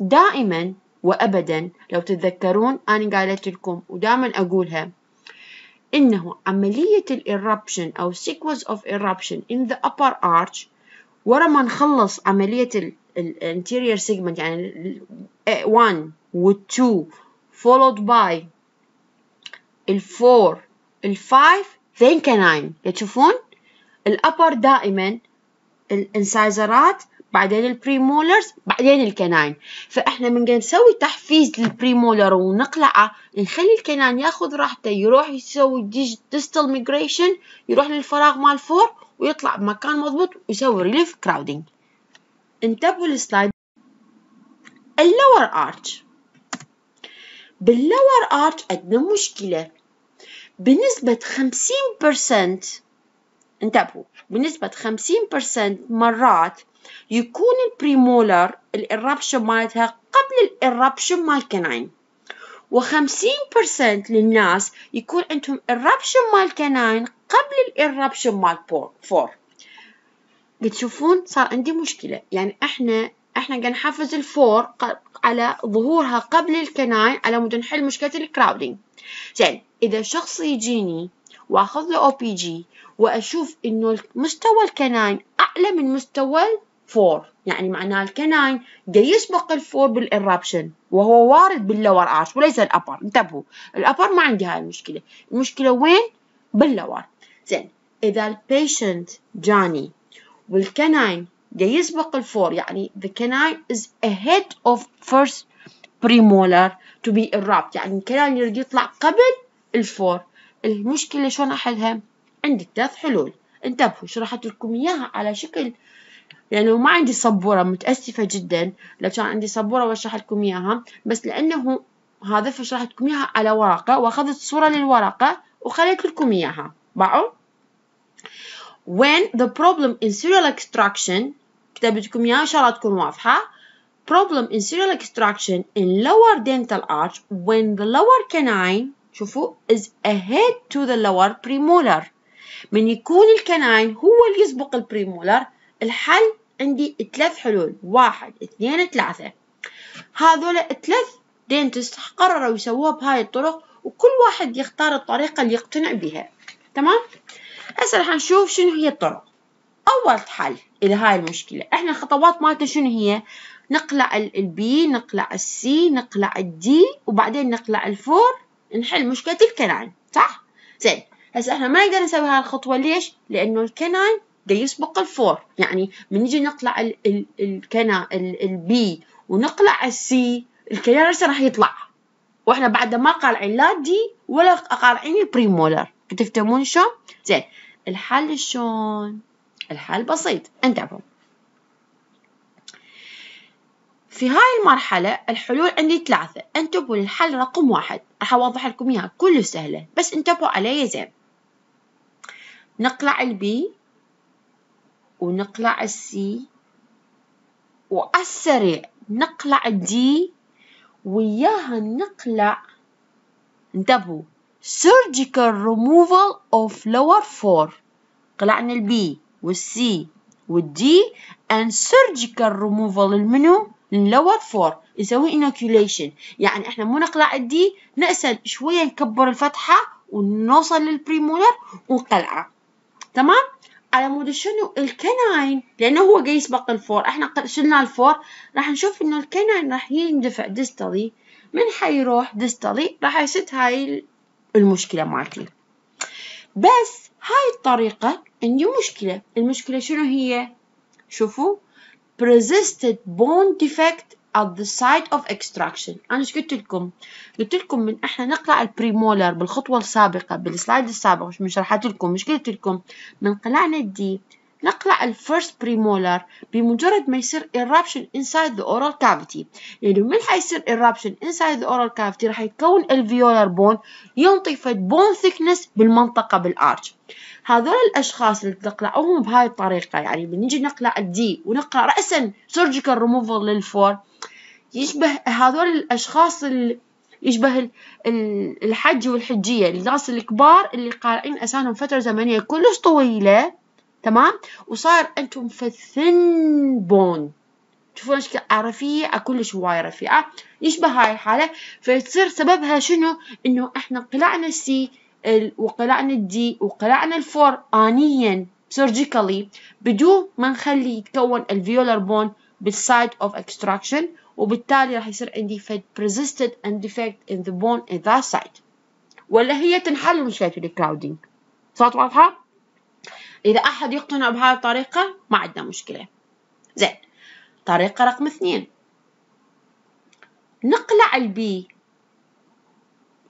Speaker 1: دائما وأبدا. لو تتذكرون أنا قالت لكم ودائما أقولها إنه عملية الإرابشن أو sequence of eruption in the upper arch ورا ما نخلص عملية الانتيريور segment يعني 1 و 2 followed by ال 4 ال 5 then canine. تشوفون ال upper دائما ال incisor ات بعدين ال premolars بعدين ال canine. فإحنا من نسوي تحفيز لل premolar ونقلعه. نخلي ال canine ياخذ راحته يروح يسوي distal migration يروح للفراغ مال four ويطلع بمكان مضبوط ويسوي relief crowding انتبهوا لل slide. ال lower arch بال lower arch عندنا مشكلة. بنسبة خمسين percent انتبهوا بنسبة خمسين percent مرات يكون ال premolar ال eruption مالتها قبل ال eruption مال canine وخمسين percent للناس يكون عندهم eruption مال canine قبل ال eruption مال four. بتشوفون صار عندي مشكلة يعني إحنا إحنا نحفز ال four على ظهورها قبل ال canine على مود نحل مشكلة ال crowding. زين إذا شخص يجيني وآخذ له OPG وأشوف إنه مستوى ال canine أعلى من مستوى 4 يعني معناه ال canine جاي يسبق ال four بال eruption وهو وارد بال lower arch وليس ال upper. انتبهوا ال upper ما عندي هاي المشكلة. المشكلة وين؟ بال lower. زين إذا ال patient جاني وال canine جاي يسبق ال four يعني the canine is ahead of first premolar to be erupt يعني ال canine يريد يطلع قبل ال four. المشكلة شلون أحلها؟ عندي ثلاث حلول. انتبهوا شرحت لكم إياها على شكل يعني ما عندي سبورة متأسفة جدا. لو كان عندي سبورة وأشرح لكم إياها. بس لأنه هذا فشرحت لكم إياها على ورقة وأخذت صورة للورقة وخليت لكم إياها. باوعوا. When the problem in serial extraction كتبت لكم إياها إن شاء الله تكون واضحة. Problem in serial extraction in lower dental arch when the lower canine شوفوا is ahead to the lower premolar. من يكون ال canine هو اللي يسبق ال premolar الحل عندي ثلاث حلول. واحد اثنين ثلاثة. هذول ثلاث dentists قرروا يسووها بهاي الطرق وكل واحد يختار الطريقة اللي يقتنع بها. تمام؟ هسه راح نشوف شنو هي الطرق. أول حل إلى هاي المشكلة. إحنا الخطوات مالتنا شنو هي؟ نقلع ال B نقلع ال C نقلع ال D وبعدين نقلع ال four نحل مشكلة ال canine صح؟ زين. هسه إحنا ما نقدر نسوي هاي الخطوة ليش؟ لأنه ال canine ده يسبق ال four يعني من نجي نقلع ال ال ال canine ال B ونقلع ال C ال canine نفسه راح يطلع. وإحنا بعد ما قالعين لا D ولا قالعين ال premolar تفهمون شلون؟ زين الحل شلون؟ الحل بسيط. انتبهوا. في هاي المرحلة الحلول عندي ثلاثة. انتبهوا للحل رقم واحد. راح أوضح لكم إياها. كله سهلة. بس انتبهوا علي زين. نقلع ال B ونقلع ال C والسريع نقلع ال D وياها نقلع انتبهوا surgical removal of lower four. قلعنا ال B وال C وال D and surgical removal المنو lower four. نسوي enucleation. يعني إحنا مو نقلع ال D نأسد شوية نكبر الفتحة ونوصل لل premolar ونقلعه. تمام؟ على مود شنو؟ ال canine لأنه هو جاي يسبق ال four. إحنا شلنا ال four راح نشوف إنه ال canine راح يندفع distally. من حيروح distally؟ راح يسد هاي المشكلة مالتي. بس هاي الطريقة عندي مشكلة. المشكلة شنو هي؟ شوفوا. persisted bone defect at the site of extraction. أنا إيش قلت لكم؟ قلت لكم من إحنا نقلع ال premolar بالخطوة السابقة بال slide السابق مش شرحت لكم مش قلت لكم؟ من قلعنا ال D نقلع ال first premolar بمجرد ما يصير eruption inside the oral cavity. لأنه من حيصير eruption inside the oral cavity راح يتكون alveolar bone ينطي فد bone thickness بالمنطقة بال arch هذول الأشخاص اللي تقلعوهم بهاي الطريقة يعني بنيجي نقلع ال D ونقلع رأسا surgical removal لل four يشبه هذول الأشخاص اللي يشبه الحج والحجية. الناس الكبار اللي قالعين أسنانهم فترة زمنية كلش طويلة تمام؟ وصار أنتم في thin bone تشوفون إيش رفيعة كلش هواية رفيعة يشبه هاي الحالة. فتصير سببها شنو؟ إنه إحنا قلعنا ال C وقلعنا ال D وقلعنا ال four آنيا surgically بدون ما نخلي يتكون alveolar bone بال site of extraction وبالتالي راح يصير عندي فد persisted and defect in the bone in that site ولا هي تنحل مشكلة ال crowding صارت واضحة؟ إذا أحد يقتنع بهاي الطريقة ما عندنا مشكلة. زين طريقة رقم اثنين. نقلع ال B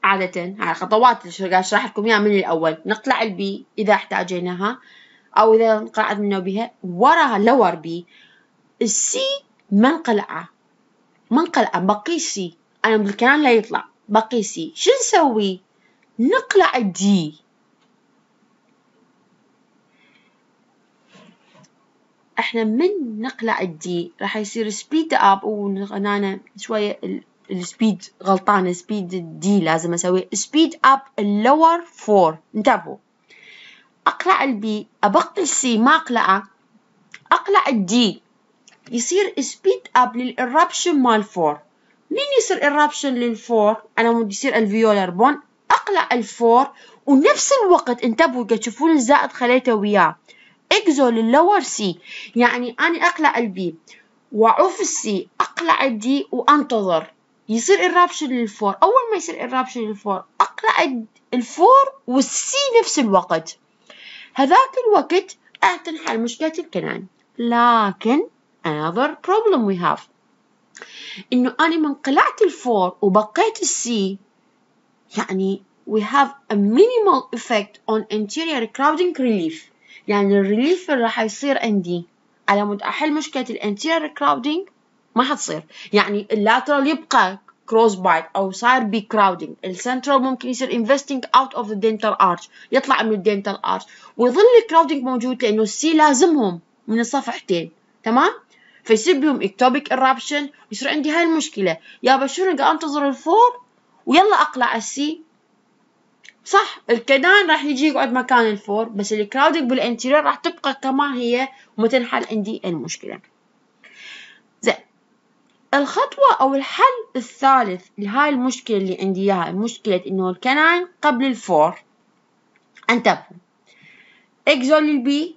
Speaker 1: عادة على خطوات أشرح لكم إياها من الأول. نقلع ال B إذا احتاجيناها أو إذا انقلعت منه بها. وراها lower B ال C ما انقلعه. ما انقلعه بقي C أنا بالكلام لا يطلع. بقي C شو نسوي؟ نقلع ال D إحنا من نقلع الدي راح يصير speed up وأنا شوية ال speed غلطانة. speed ال D لازم أسوي. speed up ال lower four انتبهوا. أقلع ال B أبقي ال C ما أقلعه. أقلع ال D يصير speed up لل eruption مال four مين يصير eruption لل four على مود يصير alveolar bone أقلع ال four ونفس الوقت انتبهوا تشوفون الزائد خليته وياه. exo لل lower C يعني أني أقلع ال B وأعوف ال C أقلع ال D وأنتظر. يصير ال eruption لل four أول ما يصير الرابشن للفور أقلع الفور والسي نفس الوقت. هذاك الوقت تنحل مشكلة ال canine. لكن another problem we have. إنه أنا من قلعت ال four وبقيت ال C يعني we have a minimal effect on anterior crowding relief. يعني ال relief اللي راح يصير عندي على مود أحل مشكلة ال anterior crowding ما حتصير. يعني ال lateral يبقى crossbite أو صاير بي crowding ال central ممكن يصير انفستنج out of the dental arch يطلع من ال dental arch ويظل ال crowding موجود لأنه ال C لازمهم من الصفحتين. تمام؟ فيصير بهم ectopic eruption ويصير عندي هاي المشكلة. يابا شنو قاعد أنتظر ال four ويلا أقلع ال C. صح ال canine راح يجي يقعد مكان ال four بس ال crowding بال anterior راح تبقى كما هي وما تنحل عندي المشكلة. زين الخطوة أو الحل الثالث لهاي المشكلة اللي عندي إياها مشكلة إنه ال canine قبل ال four. انتبهوا. exo لل B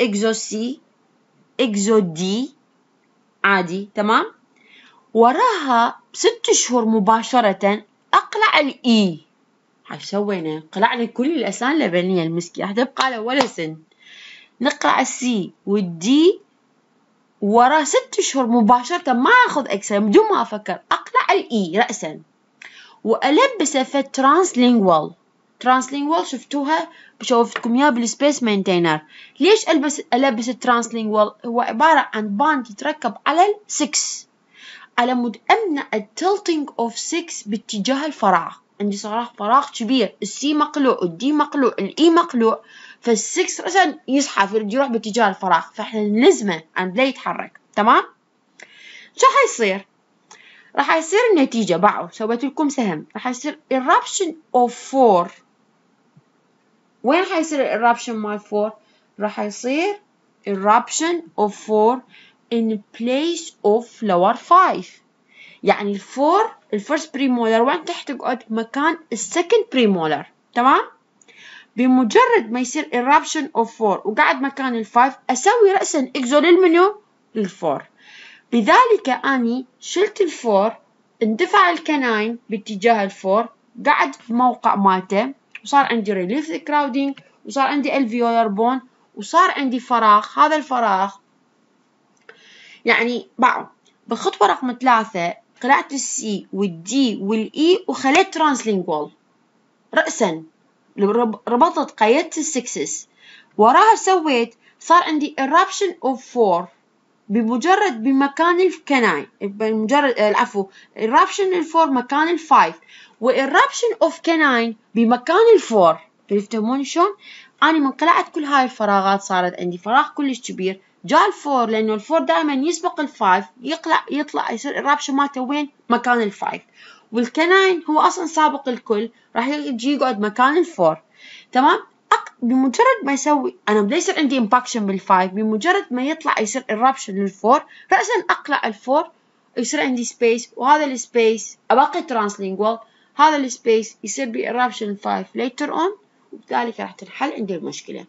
Speaker 1: exo C exo D عادي تمام؟ وراها بست شهور مباشرة أقلع ال E هاي سوينا؟ قلعنا كل الأسنان اللبنية المسكية تبقى له ولا سن. نقلع ال C وال D ورا ست شهور مباشرة ما أخذ X-ray بدون ما أفكر. أقلع ال E رأسا. وألبسه في translingual translingual شفتوها؟ شوفتكم إياها بال space maintainer. ليش ألبس ألبس ال translingual هو عبارة عن band يتركب على السكس على مود أمنع ال tilting of 6 باتجاه الفراغ. عندي صار فراغ كبير. ال C مقلوع وال D مقلوع ال E مقلوع. فالسكس رأسا يزحف يروح باتجاه الفراغ. فإحنا نلزمه عن لا يتحرك. تمام؟ شو حيصير؟ راح يصير النتيجة. باعوا سويت لكم سهم. راح يصير eruption of 4 وين حيصير eruption مال 4 راح يصير eruption of 4 in place of lower 5 يعني ال four ال first premolar وين تحت تقعد؟ مكان ال second premolar تمام؟ بمجرد ما يصير eruption of 4 وقعد مكان ال 5 أسوي رأسا exo للمنو؟ لل four بذلك أني شلت ال four اندفع ال canine باتجاه ال four قعد في موقع مالته. وصار عندي relief crowding وصار عندي alveolar bone وصار عندي فراغ. هذا الفراغ يعني بعد بخطوة رقم ثلاثة قلعت ال C وال D وال E وخليت translingual رأسا ربطت قيدت السكسس وراها سويت صار عندي eruption of four بمجرد بمكان ال canine بمجرد العفو eruption ال four مكان ال five و eruption of canine بمكان ال four تفهمون شلون؟ أنا من قلعت كل هاي الفراغات صارت عندي فراغ كلش كبير جاء ال four لأنه ال four دائما يسبق ال five يقلع يطلع يصير ال eruption مالته وين؟ مكان ال five وال canine هو أصلا سابق الكل راح يجي يقعد مكان ال four تمام؟ بمجرد ما يسوي أنا بدا يصير عندي impaction بال five بمجرد ما يطلع يصير eruption لل four رأسا أقلع ال four يصير عندي space وهذا ال space أبقي translingual هذا ال space بي eruption ال five later on وبذلك راح تنحل عندي المشكلة.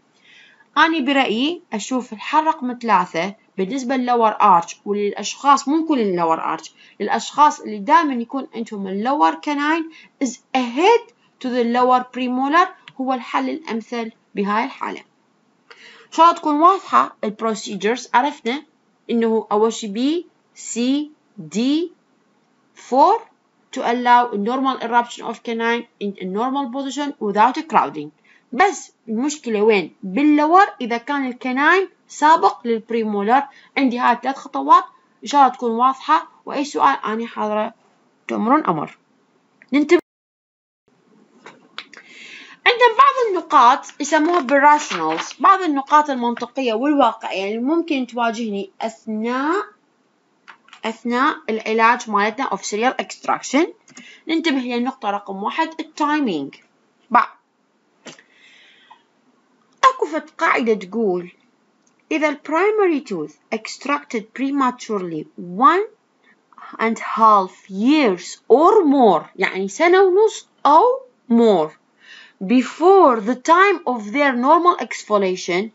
Speaker 1: أنا برأيي أشوف الحل رقم ثلاثة بالنسبة لل lower arch وللأشخاص مو كل ال lower arch للأشخاص اللي دائما يكون عندهم ال lower canine is ahead to the lower premolar هو الحل الأمثل بهاي الحالة. إن شاء الله تكون واضحة ال procedures عرفنا إنه أول شي B C D 4 to allow a normal eruption of canine in a normal position without crowding. بس المشكلة وين؟ بال lower إذا كان ال canine سابق لل premolar عندي هاي ثلاث خطوات. إن شاء الله تكون واضحة. وأي سؤال أنا حاضرة. تأمرون؟ أمر. ننتبه. عندنا بعض النقاط يسموها بال rationales بعض النقاط المنطقية والواقعية اللي ممكن تواجهني أثناء أثناء العلاج مالتنا of serial extraction ننتبه للنقطة رقم واحد ال timing أكو فد قاعدة تقول إذا primary tooth extracted prematurely one and half years or more يعني سنة ونص أو more before the time of their normal exfoliation,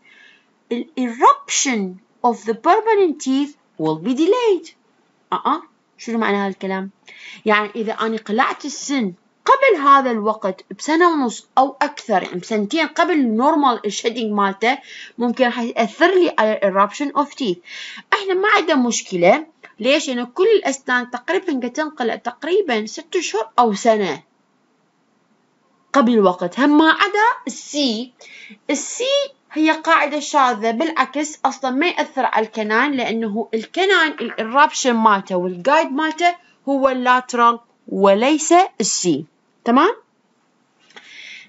Speaker 1: the eruption of the permanent teeth will be delayed. أه شنو معنى هذا الكلام؟ يعني إذا أنا قلعت السن قبل هذا الوقت بسنة ونص أو أكثر يعني بسنتين قبل ال normal ال shedding مالته ممكن راح يأثر لي على eruption of teeth. إحنا ما عندنا مشكلة ليش؟ لأن كل الأسنان تقريبا تنقلع تقريبا ست شهور أو سنة. قبل الوقت هم ما عدا ال C ال C هي قاعدة شاذة بالعكس أصلا ما يأثر على ال canine لأنه ال canine ال eruption مالته وال guide مالته هو ال lateral وليس ال C تمام؟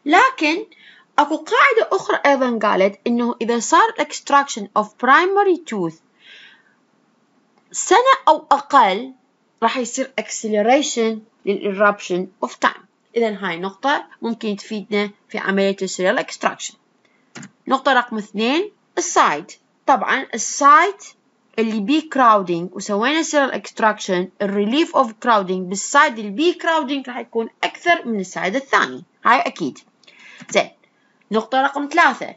Speaker 1: لكن أكو قاعدة أخرى أيضا قالت إنه إذا صار extraction of primary tooth سنة أو أقل راح يصير acceleration لل eruption of time. إذا هاي نقطة ممكن تفيدنا في عملية ال serial extraction نقطة رقم اثنين ال side طبعا ال side اللي بي crowding وسوينا serial extraction ال relief of crowding بال side اللي بي crowding راح يكون أكثر من ال side الثاني. هاي أكيد. زين نقطة رقم ثلاثة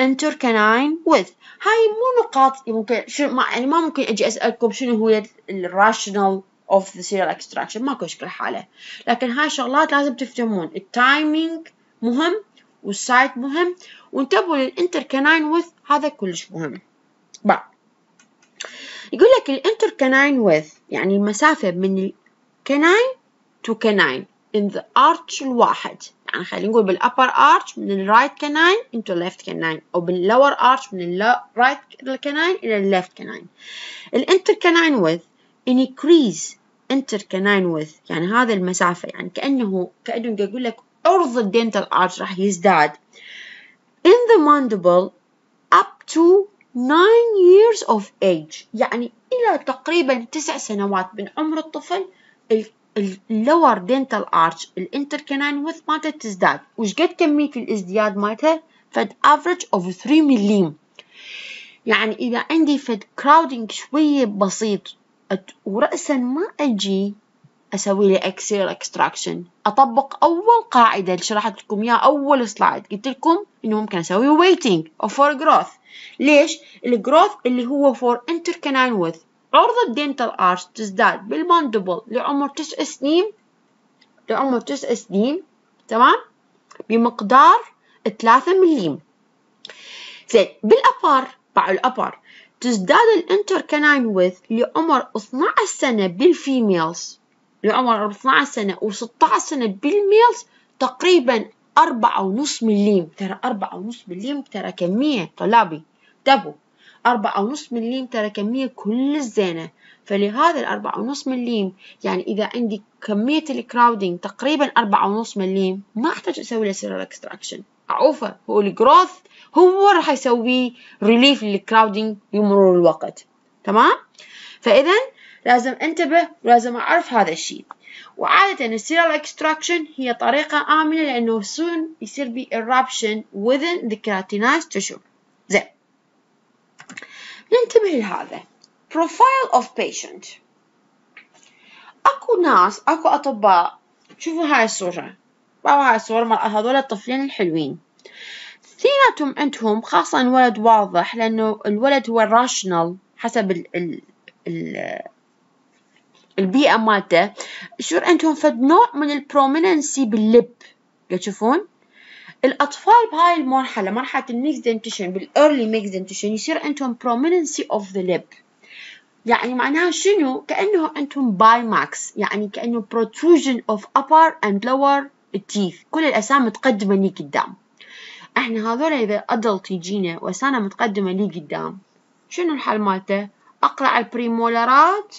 Speaker 1: inter canine width. هاي مو نقاط ممكن شنو ما يعني ما ممكن أجي أسألكم شنو هو ال rationale of the serial extraction ماكو اشكال حالة. لكن هاي شغلات لازم تفهمون. ال timing مهم وال side مهم وانتبهوا لل inter canine width هذا كلش مهم. بعد. يقول لك ال inter canine width يعني المسافة من ال canine to canine in the arch الواحد. يعني خلينا نقول بال upper arch من ال right canine into left كناين أو بال lower arch من ال right canine إلى ال left canine. ال intercanine width increase intercanine width يعني هذا المسافة يعني كأنه كأنه يقول لك عرض ال dental arch راح يزداد. In the mandible up to 9 years of age. يعني إلى تقريبا تسع سنوات من عمر الطفل ال lower dental arch ال intercanine width مالته تزداد. وش قد كمية الازدياد مالتها فد average of 3 مليم يعني إذا عندي فد crowding شوية بسيط ورأسا ما أجي أسوي له serial extraction أطبق أول قاعدة اللي شرحت لكم إياها أول slide قلت لكم إنه ممكن أسوي waiting أو for growth ليش؟ ال growth اللي هو for intercanine width عرض ال dental arch تزداد بال mandible لعمر تسع سنين. لعمر تسع سنين. تمام؟ بمقدار 3 مليم. زين بال upper arch ال upper. تزداد ال intercanine width لعمر 12 سنة بال females لعمر 12 سنة و16 سنة بال males تقريبا أربعة ونص مليم. ترى أربعة ونص مليم ترى كمية طلابي. انتبهوا أربعة ونص مليم ترى كمية كلش زينة. فلهذا الأربعة ونص مليم يعني إذا عندي كمية ال crowding تقريبا أربعة ونص مليم ما أحتاج أسوي له serial extraction أعوفه. هو ال growth هو راح يسوي relief لل crowding بمرور الوقت. تمام؟ فإذا لازم انتبه ولازم أعرف هذا الشيء. وعادة ال serial extraction هي طريقة آمنة لأنه سن يصير بي eruption within the keratinized tissue. زين. ننتبه لهذا. Profile of patient. أكو ناس أكو أطباء. شوفوا هاي الصورة. هاي الصورة مال هذول الطفلين الحلوين. اثنيناتهم عندهم خاصة الولد واضح لأنه الولد هو racial حسب ال ال البيئة مالته. يصير عندهم فد نوع من ال prominency بال lip. تشوفون؟ الأطفال بهاي المرحلة مرحلة بال early mixed dentition يصير عندهم prominency of the lip. يعني معناها شنو؟ كأنه عندهم bimax يعني كأنه protrusion of upper and lower teeth. كل الأسنان متقدمة لي قدام. إحنا هذول إذا adult يجينا وأسنانه متقدمة لي قدام. شنو الحل مالته؟ أقلع ال premolar ات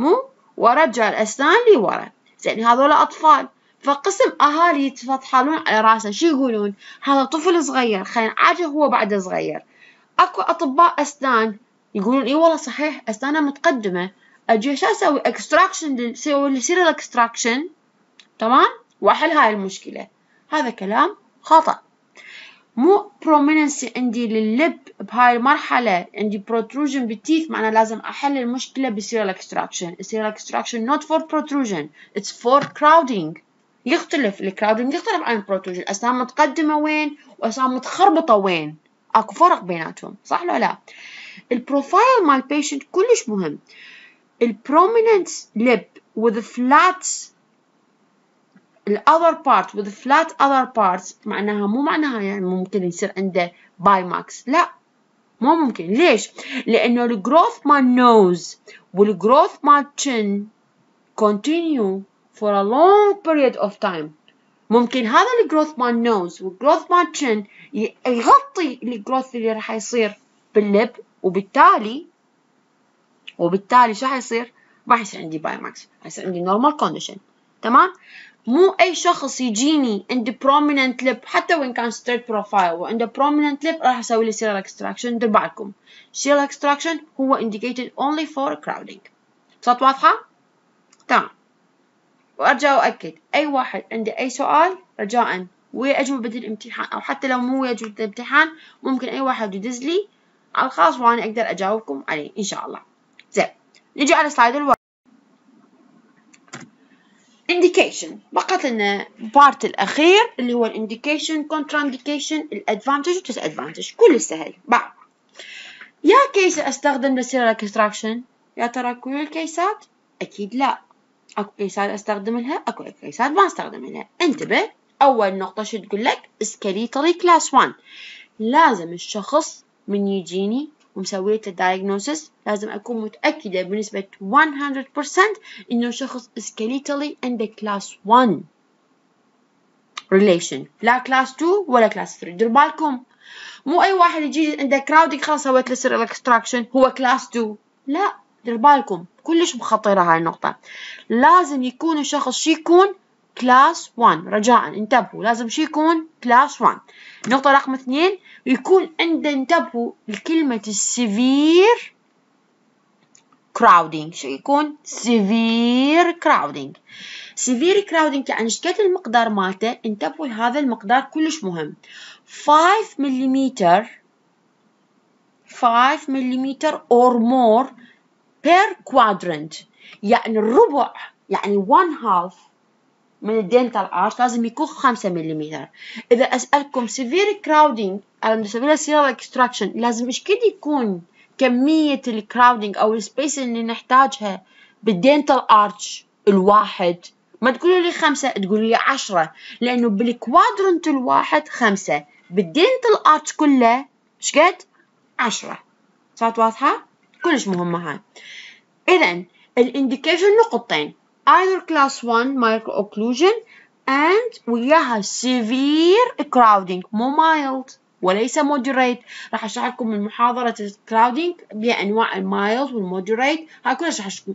Speaker 1: مو؟ وارجع الأسنان لي ورا زين هذول أطفال. فقسم أهالي يتفضحلون على راسه. شو يقولون؟ هذا طفل صغير. خلينا نعالجه هو بعد صغير. أكو أطباء أسنان يقولون إي والله صحيح أسنانه متقدمة. أجي شو أسوي؟ extraction يصير ال extraction تمام؟ وأحل هاي المشكلة. هذا كلام خطأ. مو prominency عندي لل lip بهاي المرحلة عندي protrusion بال teeth معناه لازم أحل المشكلة ب serial extraction. ال serial extraction not for protrusion it's for crowding. يختلف ال crowding يختلف عن ال protrusion أسنان متقدمة وين؟ وأسنان متخربطة وين؟ أكو فرق بيناتهم صح ولا لا؟ ال profile مال patient كلش مهم. ال prominent lip with flat the other part with flat other parts معناها مو معناها يعني ممكن يصير عنده bimax لا مو ممكن ليش؟ لأنه ال growth مال nose وال growth مال chin continue for a long period of time ممكن هذا ال growth مال nose وال growth مال chin يغطي ال growth اللي راح يصير بال lip وبالتالي وبالتالي شو حيصير؟ ما حيصير عندي bimax حيصير عندي normal condition تمام؟ مو أي شخص يجيني عنده prominent lip حتى وإن كان straight profile وعنده prominent lip راح أسوي له serial extraction. دير بالكم. serial extraction هو indicated only for crowding. صوت واضحة؟ تمام. وأرجع وأكد أي واحد عنده أي سؤال رجاء. ويا أجوبة الامتحان أو حتى لو مو ويا أجوبة الامتحان ممكن أي واحد يدز لي. على الخاص وأنا أقدر أجاوبكم عليه إن شاء الله. زين. نجي على ال slide الورا indication. بقت لنا part الأخير اللي هو ال indication contraindication ال advantage وال disadvantage كل سهل. بعد. يا case أستخدم لل serial extraction يا ترى كل ال case ات؟ أكيد لا. أكو case ات أستخدم لها أكو case ات ما أستخدم لها. انتبه. أول نقطة شو تقول لك؟ skeletal class 1 لازم الشخص من يجيني ومسوية ال diagnosis لازم أكون متأكدة بنسبة 100% إنه شخص skeletally عنده class 1 relation. لا class 2 ولا class 3 دير بالكم. مو أي واحد يجي عنده crowding خلاص سويت له serial extraction هو class 2 لا دير بالكم. كلش مخطرة هاي النقطة. لازم يكون الشخص شي يكون class 1 رجاء انتبهوا لازم شي يكون class 1 نقطة رقم اثنين يكون عنده انتبهوا لكلمة ال severe crowding. شو يكون؟ severe crowding. severe crowding يعني قد المقدار مالته. انتبهوا لهذا المقدار كلش مهم. 5 ملم 5 ملم or more per quadrant. يعني الربع يعني 1 half من ال dental arch لازم يكون 5 ملم إذا أسألكم severe crowding على سبيل ال serial extraction لازم إيش كده يكون كمية ال crowding أو ال space اللي نحتاجها بال dental arch الواحد؟ ما تقولوا لي خمسة تقولوا لي عشرة. لأنه بال quadrant الواحد خمسة بال dental arch كله إيش قد؟ عشرة. صارت واضحة؟ كلش مهمة هاي. إذا ال indication نقطتين. Either class 1 malocclusion and وياها severe crowding. مو mild وليس moderate. راح أشرح لكم من محاضرة ال crowding بأنواع ال mild وال moderate هاي كلها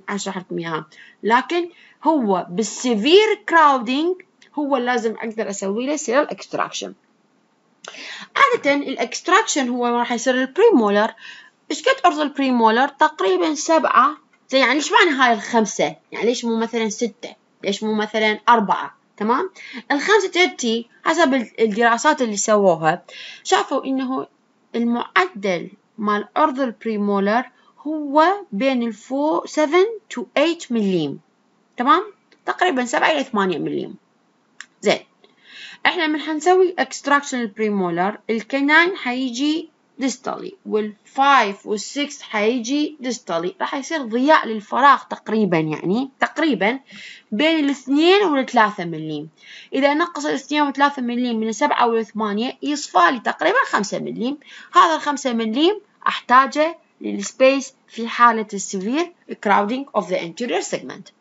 Speaker 1: اشرح لكم إياها. لكن هو بال severe crowding هو لازم أقدر أسوي له serial extraction عادة ال extraction هو راح يصير ال premolar إيش قد عرض ال premolar تقريبا سبعة زين يعني إيش معنى هاي الخمسة؟ يعني ليش مو مثلا ستة؟ ليش مو مثلا أربعة؟ تمام؟ الخمسة ترى هي حسب الدراسات اللي سووها. شافوا إنه المعدل مال عرض ال premolar هو بين الفوق 7 to 8 مليم تمام؟ تقريبا 7 إلى 8 مليم زين. إحنا من حنسوي extraction ال premolar. ال canine حيجي distally وال5 وال6 حيجي distally راح يصير ضياع للفراغ تقريبا يعني تقريبا بين الاثنين والثلاثة مليم إذا نقص الاثنين والثلاثة مليم من السبعة والثمانية يصفى لي تقريبا خمسة مليم هذا الخمسة مليم أحتاجه لل space في حالة ال severe crowding of the anterior segment.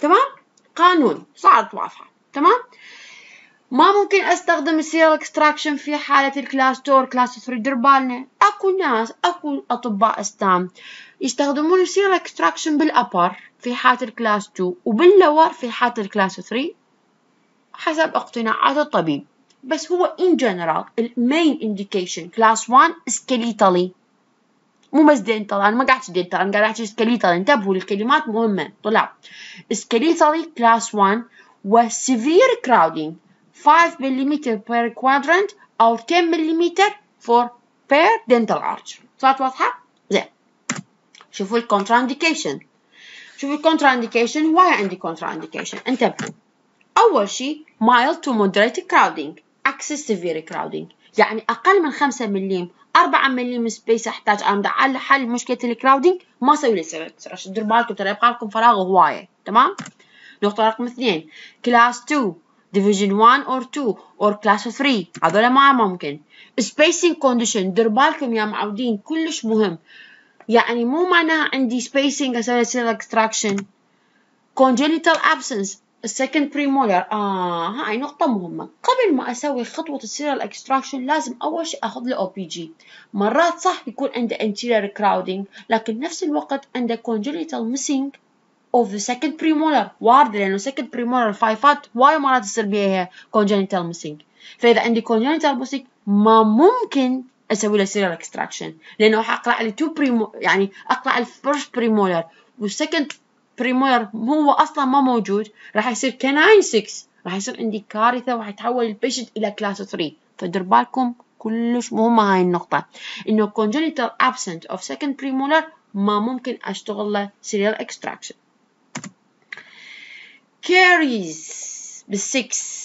Speaker 1: تمام؟ قانون. صارت واضحة. تمام؟ ما ممكن أستخدم ال serial extraction في حالة ال class 2 class 3 دير بالنا أكو ناس أكو أطباء استام يستخدمون ال serial extraction بال upper في حالة ال class 2 وبال lower في حالة ال class 3 حسب اقتناعات الطبيب. بس هو in general ال main indication class 1 skeletally مو بس dental أنا ما قاعد dental أنا قاعد أحكي skeletal انتبهوا الكلمات مهمة. طلع. skeletally class 1 و severe crowding 5 ملم per quadrant أو 10 ملم for per dental arch. صارت واضحة؟ زين شوفوا ال contraindication شوفوا ال contraindication هواي عندي contraindication انتبهوا أول شيء mild to moderate crowding. عكس severe crowding. يعني أقل من 5 ملم 4 ملم space أحتاج أنا على حل مشكلة ال crowding ما أسوي لي serial دير بالكم ترى يبقى لكم فراغ هواية تمام؟ نقطة رقم اثنين. class 2 division 1 or 2 or class 3 هذول ما ممكن. Spacing condition. دير بالكم يا معودين. كلش مهم. يعني مو معناها عندي spacing أسوي serial extraction. Congenital absence. ال second premolar آه هاي نقطة مهمة. قبل ما أسوي خطوة ال serial extraction لازم أول شيء أخذ له OPG مرات صح يكون عنده anterior crowding لكن نفس الوقت عنده congenital missing of the second premolar واردة لأنه second premolar ال five ات وايد مرات تصير بيها congenital missing فإذا عندي congenital missing ما ممكن أسوي له serial extraction. لأنه راح أقلع لي two premo يعني أقلع ال first premolar. وال second premolar هو أصلا ما موجود راح يصير canine 6 راح يصير عندي كارثة وراح يتحول ال patient إلى class 3 فدير بالكم كلش مهمة هاي النقطة إنه congenital absent of second premolar ما ممكن أشتغل له serial extraction. Caries بال six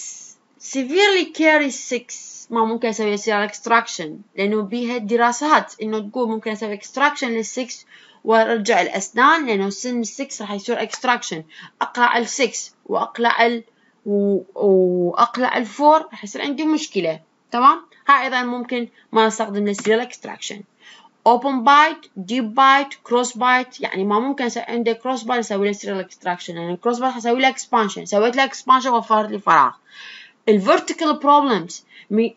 Speaker 1: severely carious 6 ما ممكن أسوي serial extraction. لأنه بيها دراسات انه تقول ممكن أسوي extraction لل6 وارجع الاسنان لأنه سن ال6 راح يصير extraction. اقلع ال6 واقلع ال و... واقلع ال four راح يصير عندي مشكله تمام هاي أيضا ممكن ما استخدم لل serial extraction. Open bite deep bite cross bite يعني ما ممكن عنده cross bite أسوي له serial extraction. يعني cross bite حسوي له expansion. سويت له expansion وفرت لي فراغ. ال vertical problems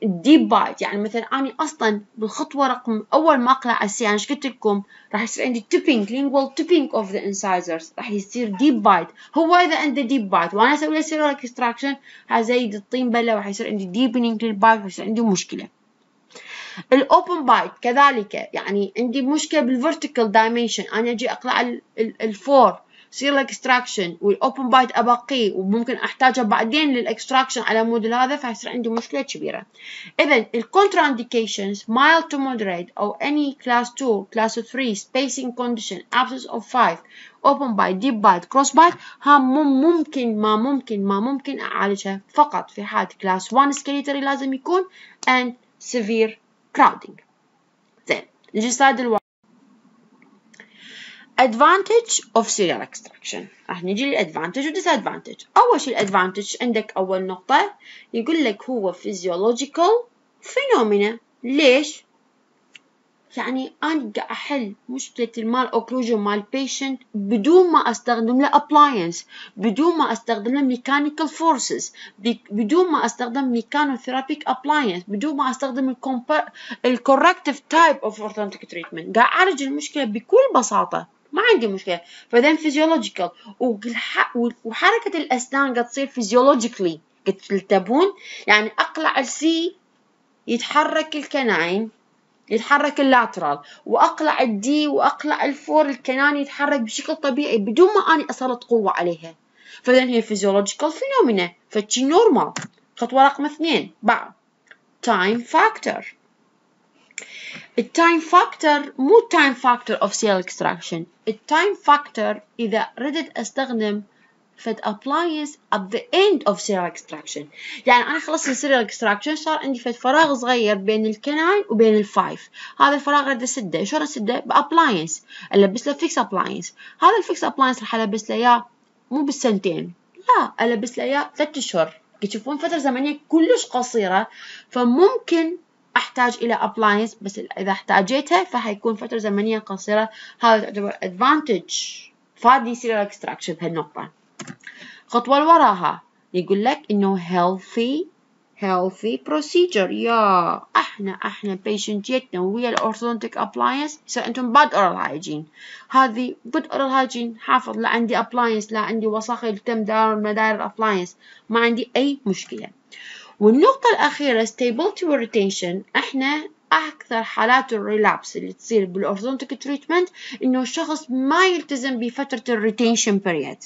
Speaker 1: deep bite يعني مثلا اني أصلا بالخطوة رقم أول ما اقلع ال C أنا قلت لكم؟ راح يصير عندي tipping lingual tipping of the incisors. راح يصير deep bite هو إذا عنده deep bite وأنا أسوي له serial extraction هزيد الطين بلة وراح يصير عندي deepening لل bite ويصير عندي مشكلة. ال open bite كذلك. يعني عندي مشكلة بال vertical dimension أنا أجي اقلع ال four serial extraction وال open bite ابقيه وممكن أحتاجه بعدين لل extraction على مود هذا فيصير عندي مشكلة كبيرة. اذا ال contraindications mild to moderate أو any class 2 class 3 spacing condition absence of 5 open bite deep bite cross bite ها ممكن ما ممكن ما ممكن أعالجها. فقط في حالة class 1 skeletal لازم يكون and severe crowding. زين نجي ال slide الواحد advantage of serial extraction. راح نجي لل advantage وال disadvantage اول شيء ال advantage عندك اول نقطة يقول لك هو physiological phenomena ليش يعني أنا قاعد أحل مشكلة مال occlusion مال patient بدون ما أستخدم له appliance بدون ما أستخدم له mechanical forces بدون ما أستخدم mechanotherapy appliance بدون ما أستخدم ال corrective type of orthodontic treatment. قاعد أعالج المشكلة بكل بساطة. ما عندي مشكلة. فذن physiological. وحركة الأسنان قد تصير physiologically. قد تنتبهون يعني أقلع ال C يتحرك ال canine. يتحرك ال lateral وأقلع ال D وأقلع ال four ال canine يتحرك بشكل طبيعي بدون ما أني اسلط قوة عليها. فاذا هي physiological phenomena فشي normal خطوة رقم اثنين. بعد time factor. ال time factor مو time factor of serial extraction. ال time factor إذا ردت أستخدم فد appliance at the end of serial extraction. يعني أنا خلصت ال serial extraction صار عندي فد فراغ صغير بين ال canine وبين ال five هذا الفراغ اريد اسده شلون اسده ب appliance ألبس له fixed appliance هذا ال fixed appliance راح ألبس له إياه مو بالسنتين. لا ألبس له إياه ثلاث أشهر. تشوفون فترة زمنية كلش قصيرة. فممكن أحتاج إلى appliance بس إذا احتاجيتها فحيكون فترة زمنية قصيرة. هذا تعتبر advantage. فاد serial extraction بهالنقطة. اللي وراها يقول لك إنه healthy healthy procedure. يا أحنا أحنا patientيتنا ويا ال orthodontic appliance يصير عندهم bad oral hygiene. هذه good oral hygiene. حافظ لا عندي appliance لا عندي وسخ يلتم دار مدار ال appliance ما عندي أي مشكلة. والنقطة الأخيرة stability retention. أحنا أكثر حالات ال relapse اللي تصير بال orthodontic treatment إنه الشخص ما يلتزم بفترة ال retention period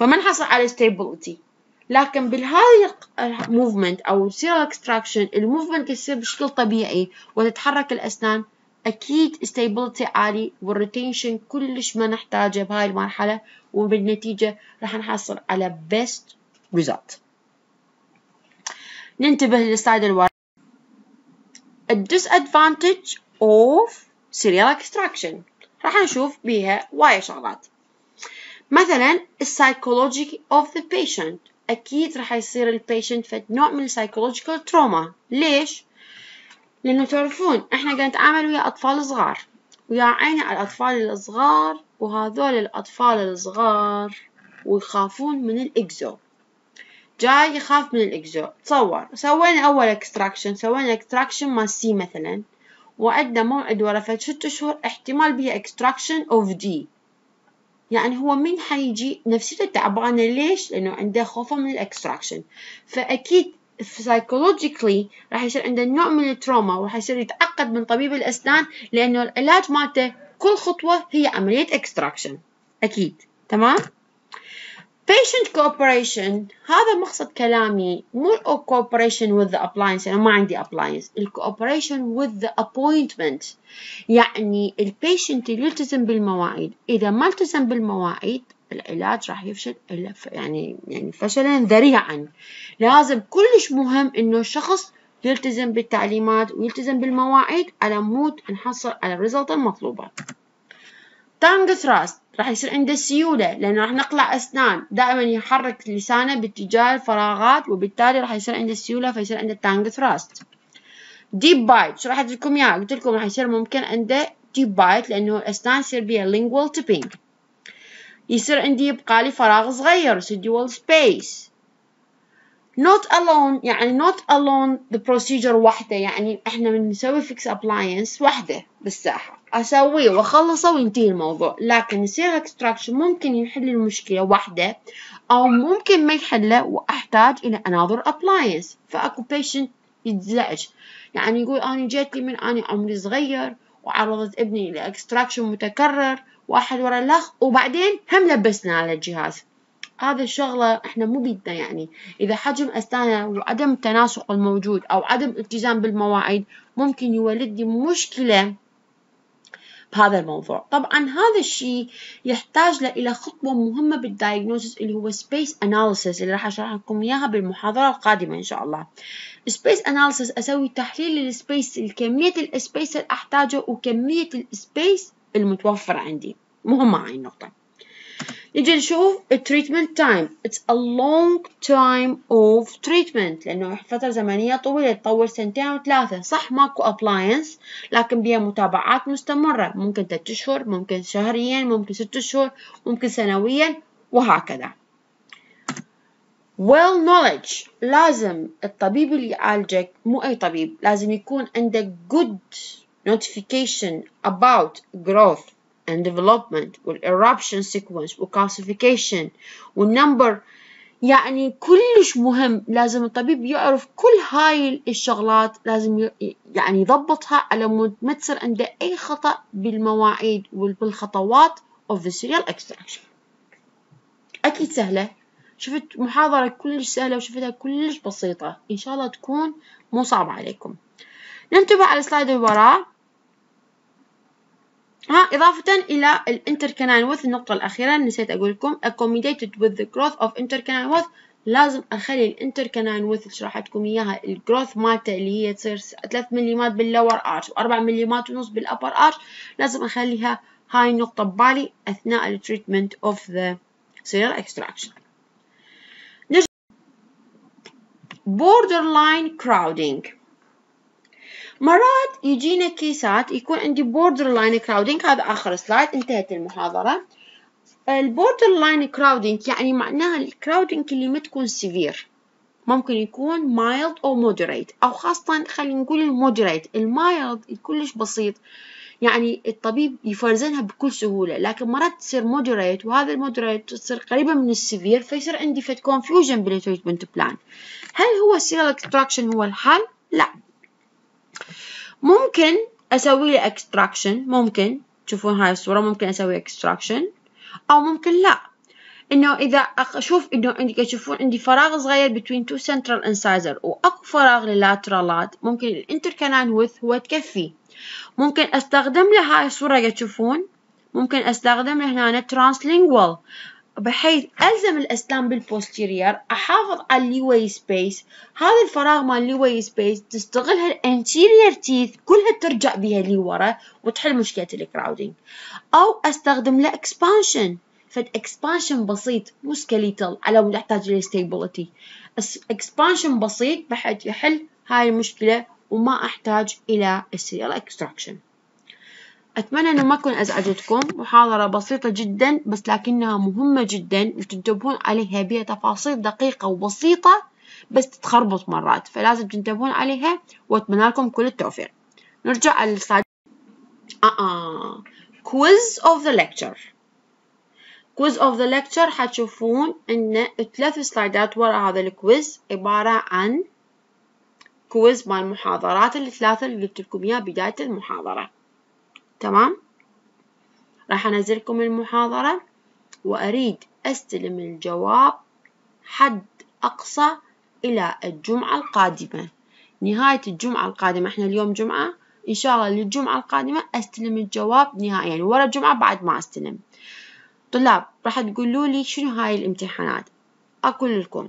Speaker 1: فما نحصل على stability. لكن بالهذه ال movement أو serial extraction ال movement يصير بشكل طبيعي وتتحرك الأسنان أكيد stability عالي وال retention كلش ما نحتاجه بهاي المرحلة وبالنتيجة راح نحصل على best result. ننتبه لل slide الورا disadvantage of serial extraction. راح نشوف بيها وايد شغلات. مثلا psychology of the patient. أكيد راح يصير البيشنت فد نوع من psychological trauma. ليش؟ لأنه تعرفون إحنا قاعد نتعامل ويا أطفال صغار ويا عيني على الأطفال الصغار وهذول الأطفال الصغار ويخافون من الإكزو. جاي يخاف من ال exo. تصور سوينا أول extraction سوينا extraction مال C مثلا وعندنا موعد ورا فد ست شهور احتمال بيه extraction of D يعني هو من حيجي نفسيته تعبانة ليش؟ لأنه عنده خوفه من ال extraction فأكيد psychologically راح يصير عنده نوع من ال trauma وراح يصير يتعقد من طبيب الأسنان لأنه العلاج مالته كل خطوة هي عملية extraction أكيد تمام؟ Patient cooperation. هذا مقصد كلامي. مو cooperation with the appliance. أنا ما عندي appliance. cooperation with the appointment. يعني ال patient يلتزم بالمواعيد. إذا ما التزم بالمواعيد العلاج راح يفشل يعني يعني فشلا ذريعا. لازم كلش مهم إنه الشخص يلتزم بالتعليمات ويلتزم بالمواعيد على مود نحصل على ال result المطلوبة. tongue thrust راح يصير عنده سيولة لأنه راح نقلع أسنان. دائما يحرك لسانه باتجاه الفراغات وبالتالي راح يصير عنده سيولة فيصير عنده tongue thrust deep bite شرحت لكم إياه؟ قلت لكم راح يصير ممكن عنده deep bite لأنه الأسنان يصير بيها lingual tipping. يصير عندي يبقى لي فراغ صغير residual space. Not alone يعني not alone the procedure وحده يعني إحنا بنسوي fix appliance وحده بالساحة. أسويه وأخلصه وينتهي الموضوع. لكن يصير extraction ممكن يحل المشكلة وحده أو ممكن ما يحله وأحتاج إلى another appliance. فأكو patient يتزعج. يعني يقول أنا جيت لي من أنا عمري صغير وعرضت ابني لاكستراكشن متكرر واحد ورا الأخ وبعدين هم لبسنا على الجهاز. هذا الشغلة إحنا مو بيدنا يعني. إذا حجم أسنانه وعدم التناسق الموجود أو عدم التزام بالمواعيد ممكن يولد لي مشكلة بهذا الموضوع. طبعا هذا الشيء يحتاج إلى خطوة مهمة بال diagnosis اللي هو space analysis اللي راح أشرح لكم إياها بالمحاضرة القادمة إن شاء الله. space analysis أسوي تحليل لل space كمية ال space اللي أحتاجه وكمية ال space المتوفر عندي. مهمة هاي النقطة. نجي نشوف ال treatment time it's a long time of treatment. لأنه فترة زمنية طويلة تطول سنتين أو ثلاثة. صح ماكو appliance لكن بها متابعات مستمرة. ممكن ثلاثة أشهر ممكن شهريا ممكن ستة أشهر ممكن سنويا وهكذا. Well knowledge. لازم الطبيب اللي يعالجك مو أي طبيب. لازم يكون عنده good notification about growth. And development والeruption sequence والcalcification والنمبر يعني كلش مهم. لازم الطبيب يعرف كل هاي الشغلات لازم يعني يضبطها على مود ما تصير عنده أي خطأ بالمواعيد وبالخطوات of the serial extraction. أكيد سهلة. شفت محاضرة كلش سهلة وشفتها كلش بسيطة. إن شاء الله تكون مو صعبة عليكم. ننتبه على ال slide اللي وراه ها إضافة إلى ال intercanine width النقطة الأخيرة نسيت أقول لكم accommodated with the growth of intercanine width لازم أخلي ال intercanine width اللي شرحت لكم إياها ال growth مالته اللي هي تصير 3 مليمات بال lower arch و4 مليمات ونص بال upper arch لازم أخليها هاي النقطة ببالي أثناء ال treatment of the serial extraction. borderline crowding. مرات يجينا caseات يكون عندي borderline crowding هذا آخر slide انتهت المحاضرة. ال borderline crowding يعني معناها ال crowding اللي ما تكون severe ممكن يكون mild أو moderate أو خاصة خلينا نقول ال moderate ال mild كلش بسيط. يعني الطبيب يفرزنها بكل سهولة. لكن مرات تصير moderate وهذا ال moderate تصير قريبة من ال severe فيصير عندي فد confusion بال treatment plan هل هو ال serial هو الحل؟ لا. ممكن أسوي له extraction ممكن تشوفون هاي الصورة ممكن أسوي extraction أو ممكن لا. إنه إذا أشوف إنه عندي تشوفون عندي فراغ صغير between two central incisor وأكو فراغ للاترالات ممكن ال intercanine width هو تكفي. ممكن أستخدم له هاي الصورة تشوفون. ممكن أستخدم له هنا translingual بحيث ألزم الأسنان بال posterior أحافظ على ال leeway space. هذا الفراغ مال ال leeway space تستغلها ال anterior teeth كلها ترجع بها لورا وتحل مشكلة ال crowding أو أستخدم له expansion فد expansion بسيط مو skeletal على مود أحتاج ل stability expansion بسيط بحيث يحل هاي المشكلة وما أحتاج إلى ال serial extraction أتمنى أنه ما أكون أزعجتكم. محاضرة بسيطة جدا بس لكنها مهمة جدا وتنتبهون عليها بها تفاصيل دقيقة وبسيطة بس تتخربط مرات فلازم تنتبهون عليها وأتمنى لكم كل التوفيق. نرجع على ال slide آه. Quiz of the lecture. Quiz of the lecture حتشوفون أن ثلاث سلايدات ورا هذا ال quiz عبارة عن كويز مال المحاضرات الثلاثة اللي قلت لكم إياها بداية المحاضرة. تمام؟ راح أنزلكم المحاضرة وأريد أستلم الجواب حد أقصى إلى الجمعة القادمة. نهاية الجمعة القادمة إحنا اليوم جمعة إن شاء الله للجمعة القادمة أستلم الجواب نهائيا يعني ورا الجمعة بعد ما أستلم. طلاب راح تقولوا لي شنو هاي الامتحانات؟ أقول لكم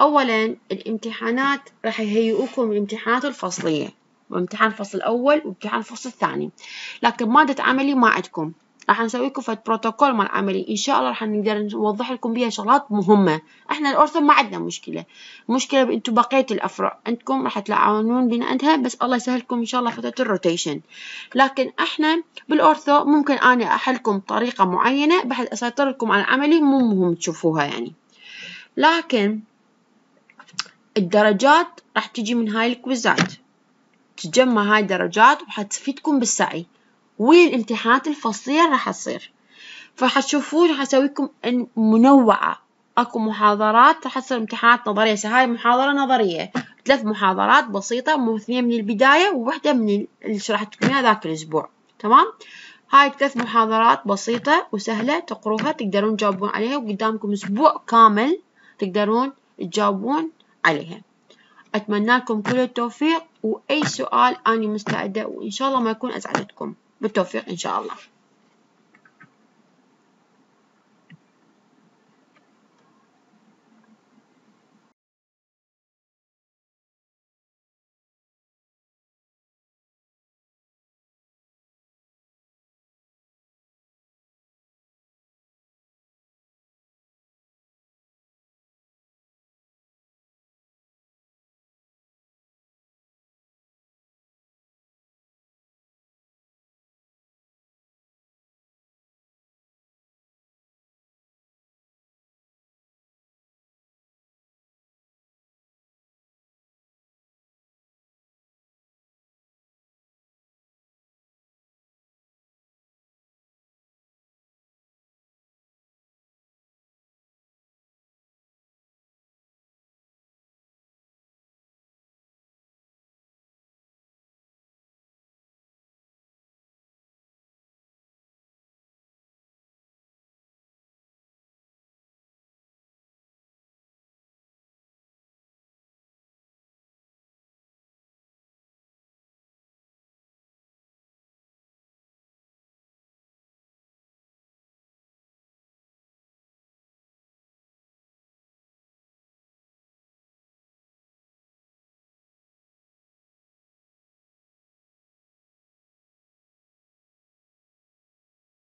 Speaker 1: أولا الامتحانات راح يهيئوكم الامتحانات الفصلية. وامتحان الفصل الأول وامتحان الفصل الثاني. لكن مادة عملي ما عندكم. راح نسوي لكم فد بروتوكول مال عملي. إن شاء الله راح نقدر نوضح لكم بيها شغلات مهمة. إحنا ال ortho ما عندنا مشكلة. المشكلة أنتم بقية الافرع عندكم راح تتعاونون بنا عندها بس الله يسهلكم إن شاء الله فترة ال rotation. لكن إحنا بال ortho ممكن أنا احلكم بطريقه معينة بحيث أسيطر لكم على العملي مو مهم تشوفوها يعني. لكن الدرجات راح تجي من هاي الكويزات. تجمع هاي الدرجات وحتفيدكم بالسعي. والامتحانات الفصلية راح تصير؟ فحتشوفون حسويكم منوعة. أكو محاضرات راح تصير امتحانات نظرية. هاي محاضرة نظرية. ثلاث محاضرات بسيطة اثنين من البداية وواحدة من اللي شرحت لكم ذاك الأسبوع. تمام؟ هاي ثلاث محاضرات بسيطة وسهلة تقروها تقدرون تجاوبون عليها وقدامكم أسبوع كامل تقدرون تجاوبون عليها. أتمنى لكم كل التوفيق. وأي سؤال أنا مستعدة وإن شاء الله ما يكون أزعجتكم بالتوفيق إن شاء الله.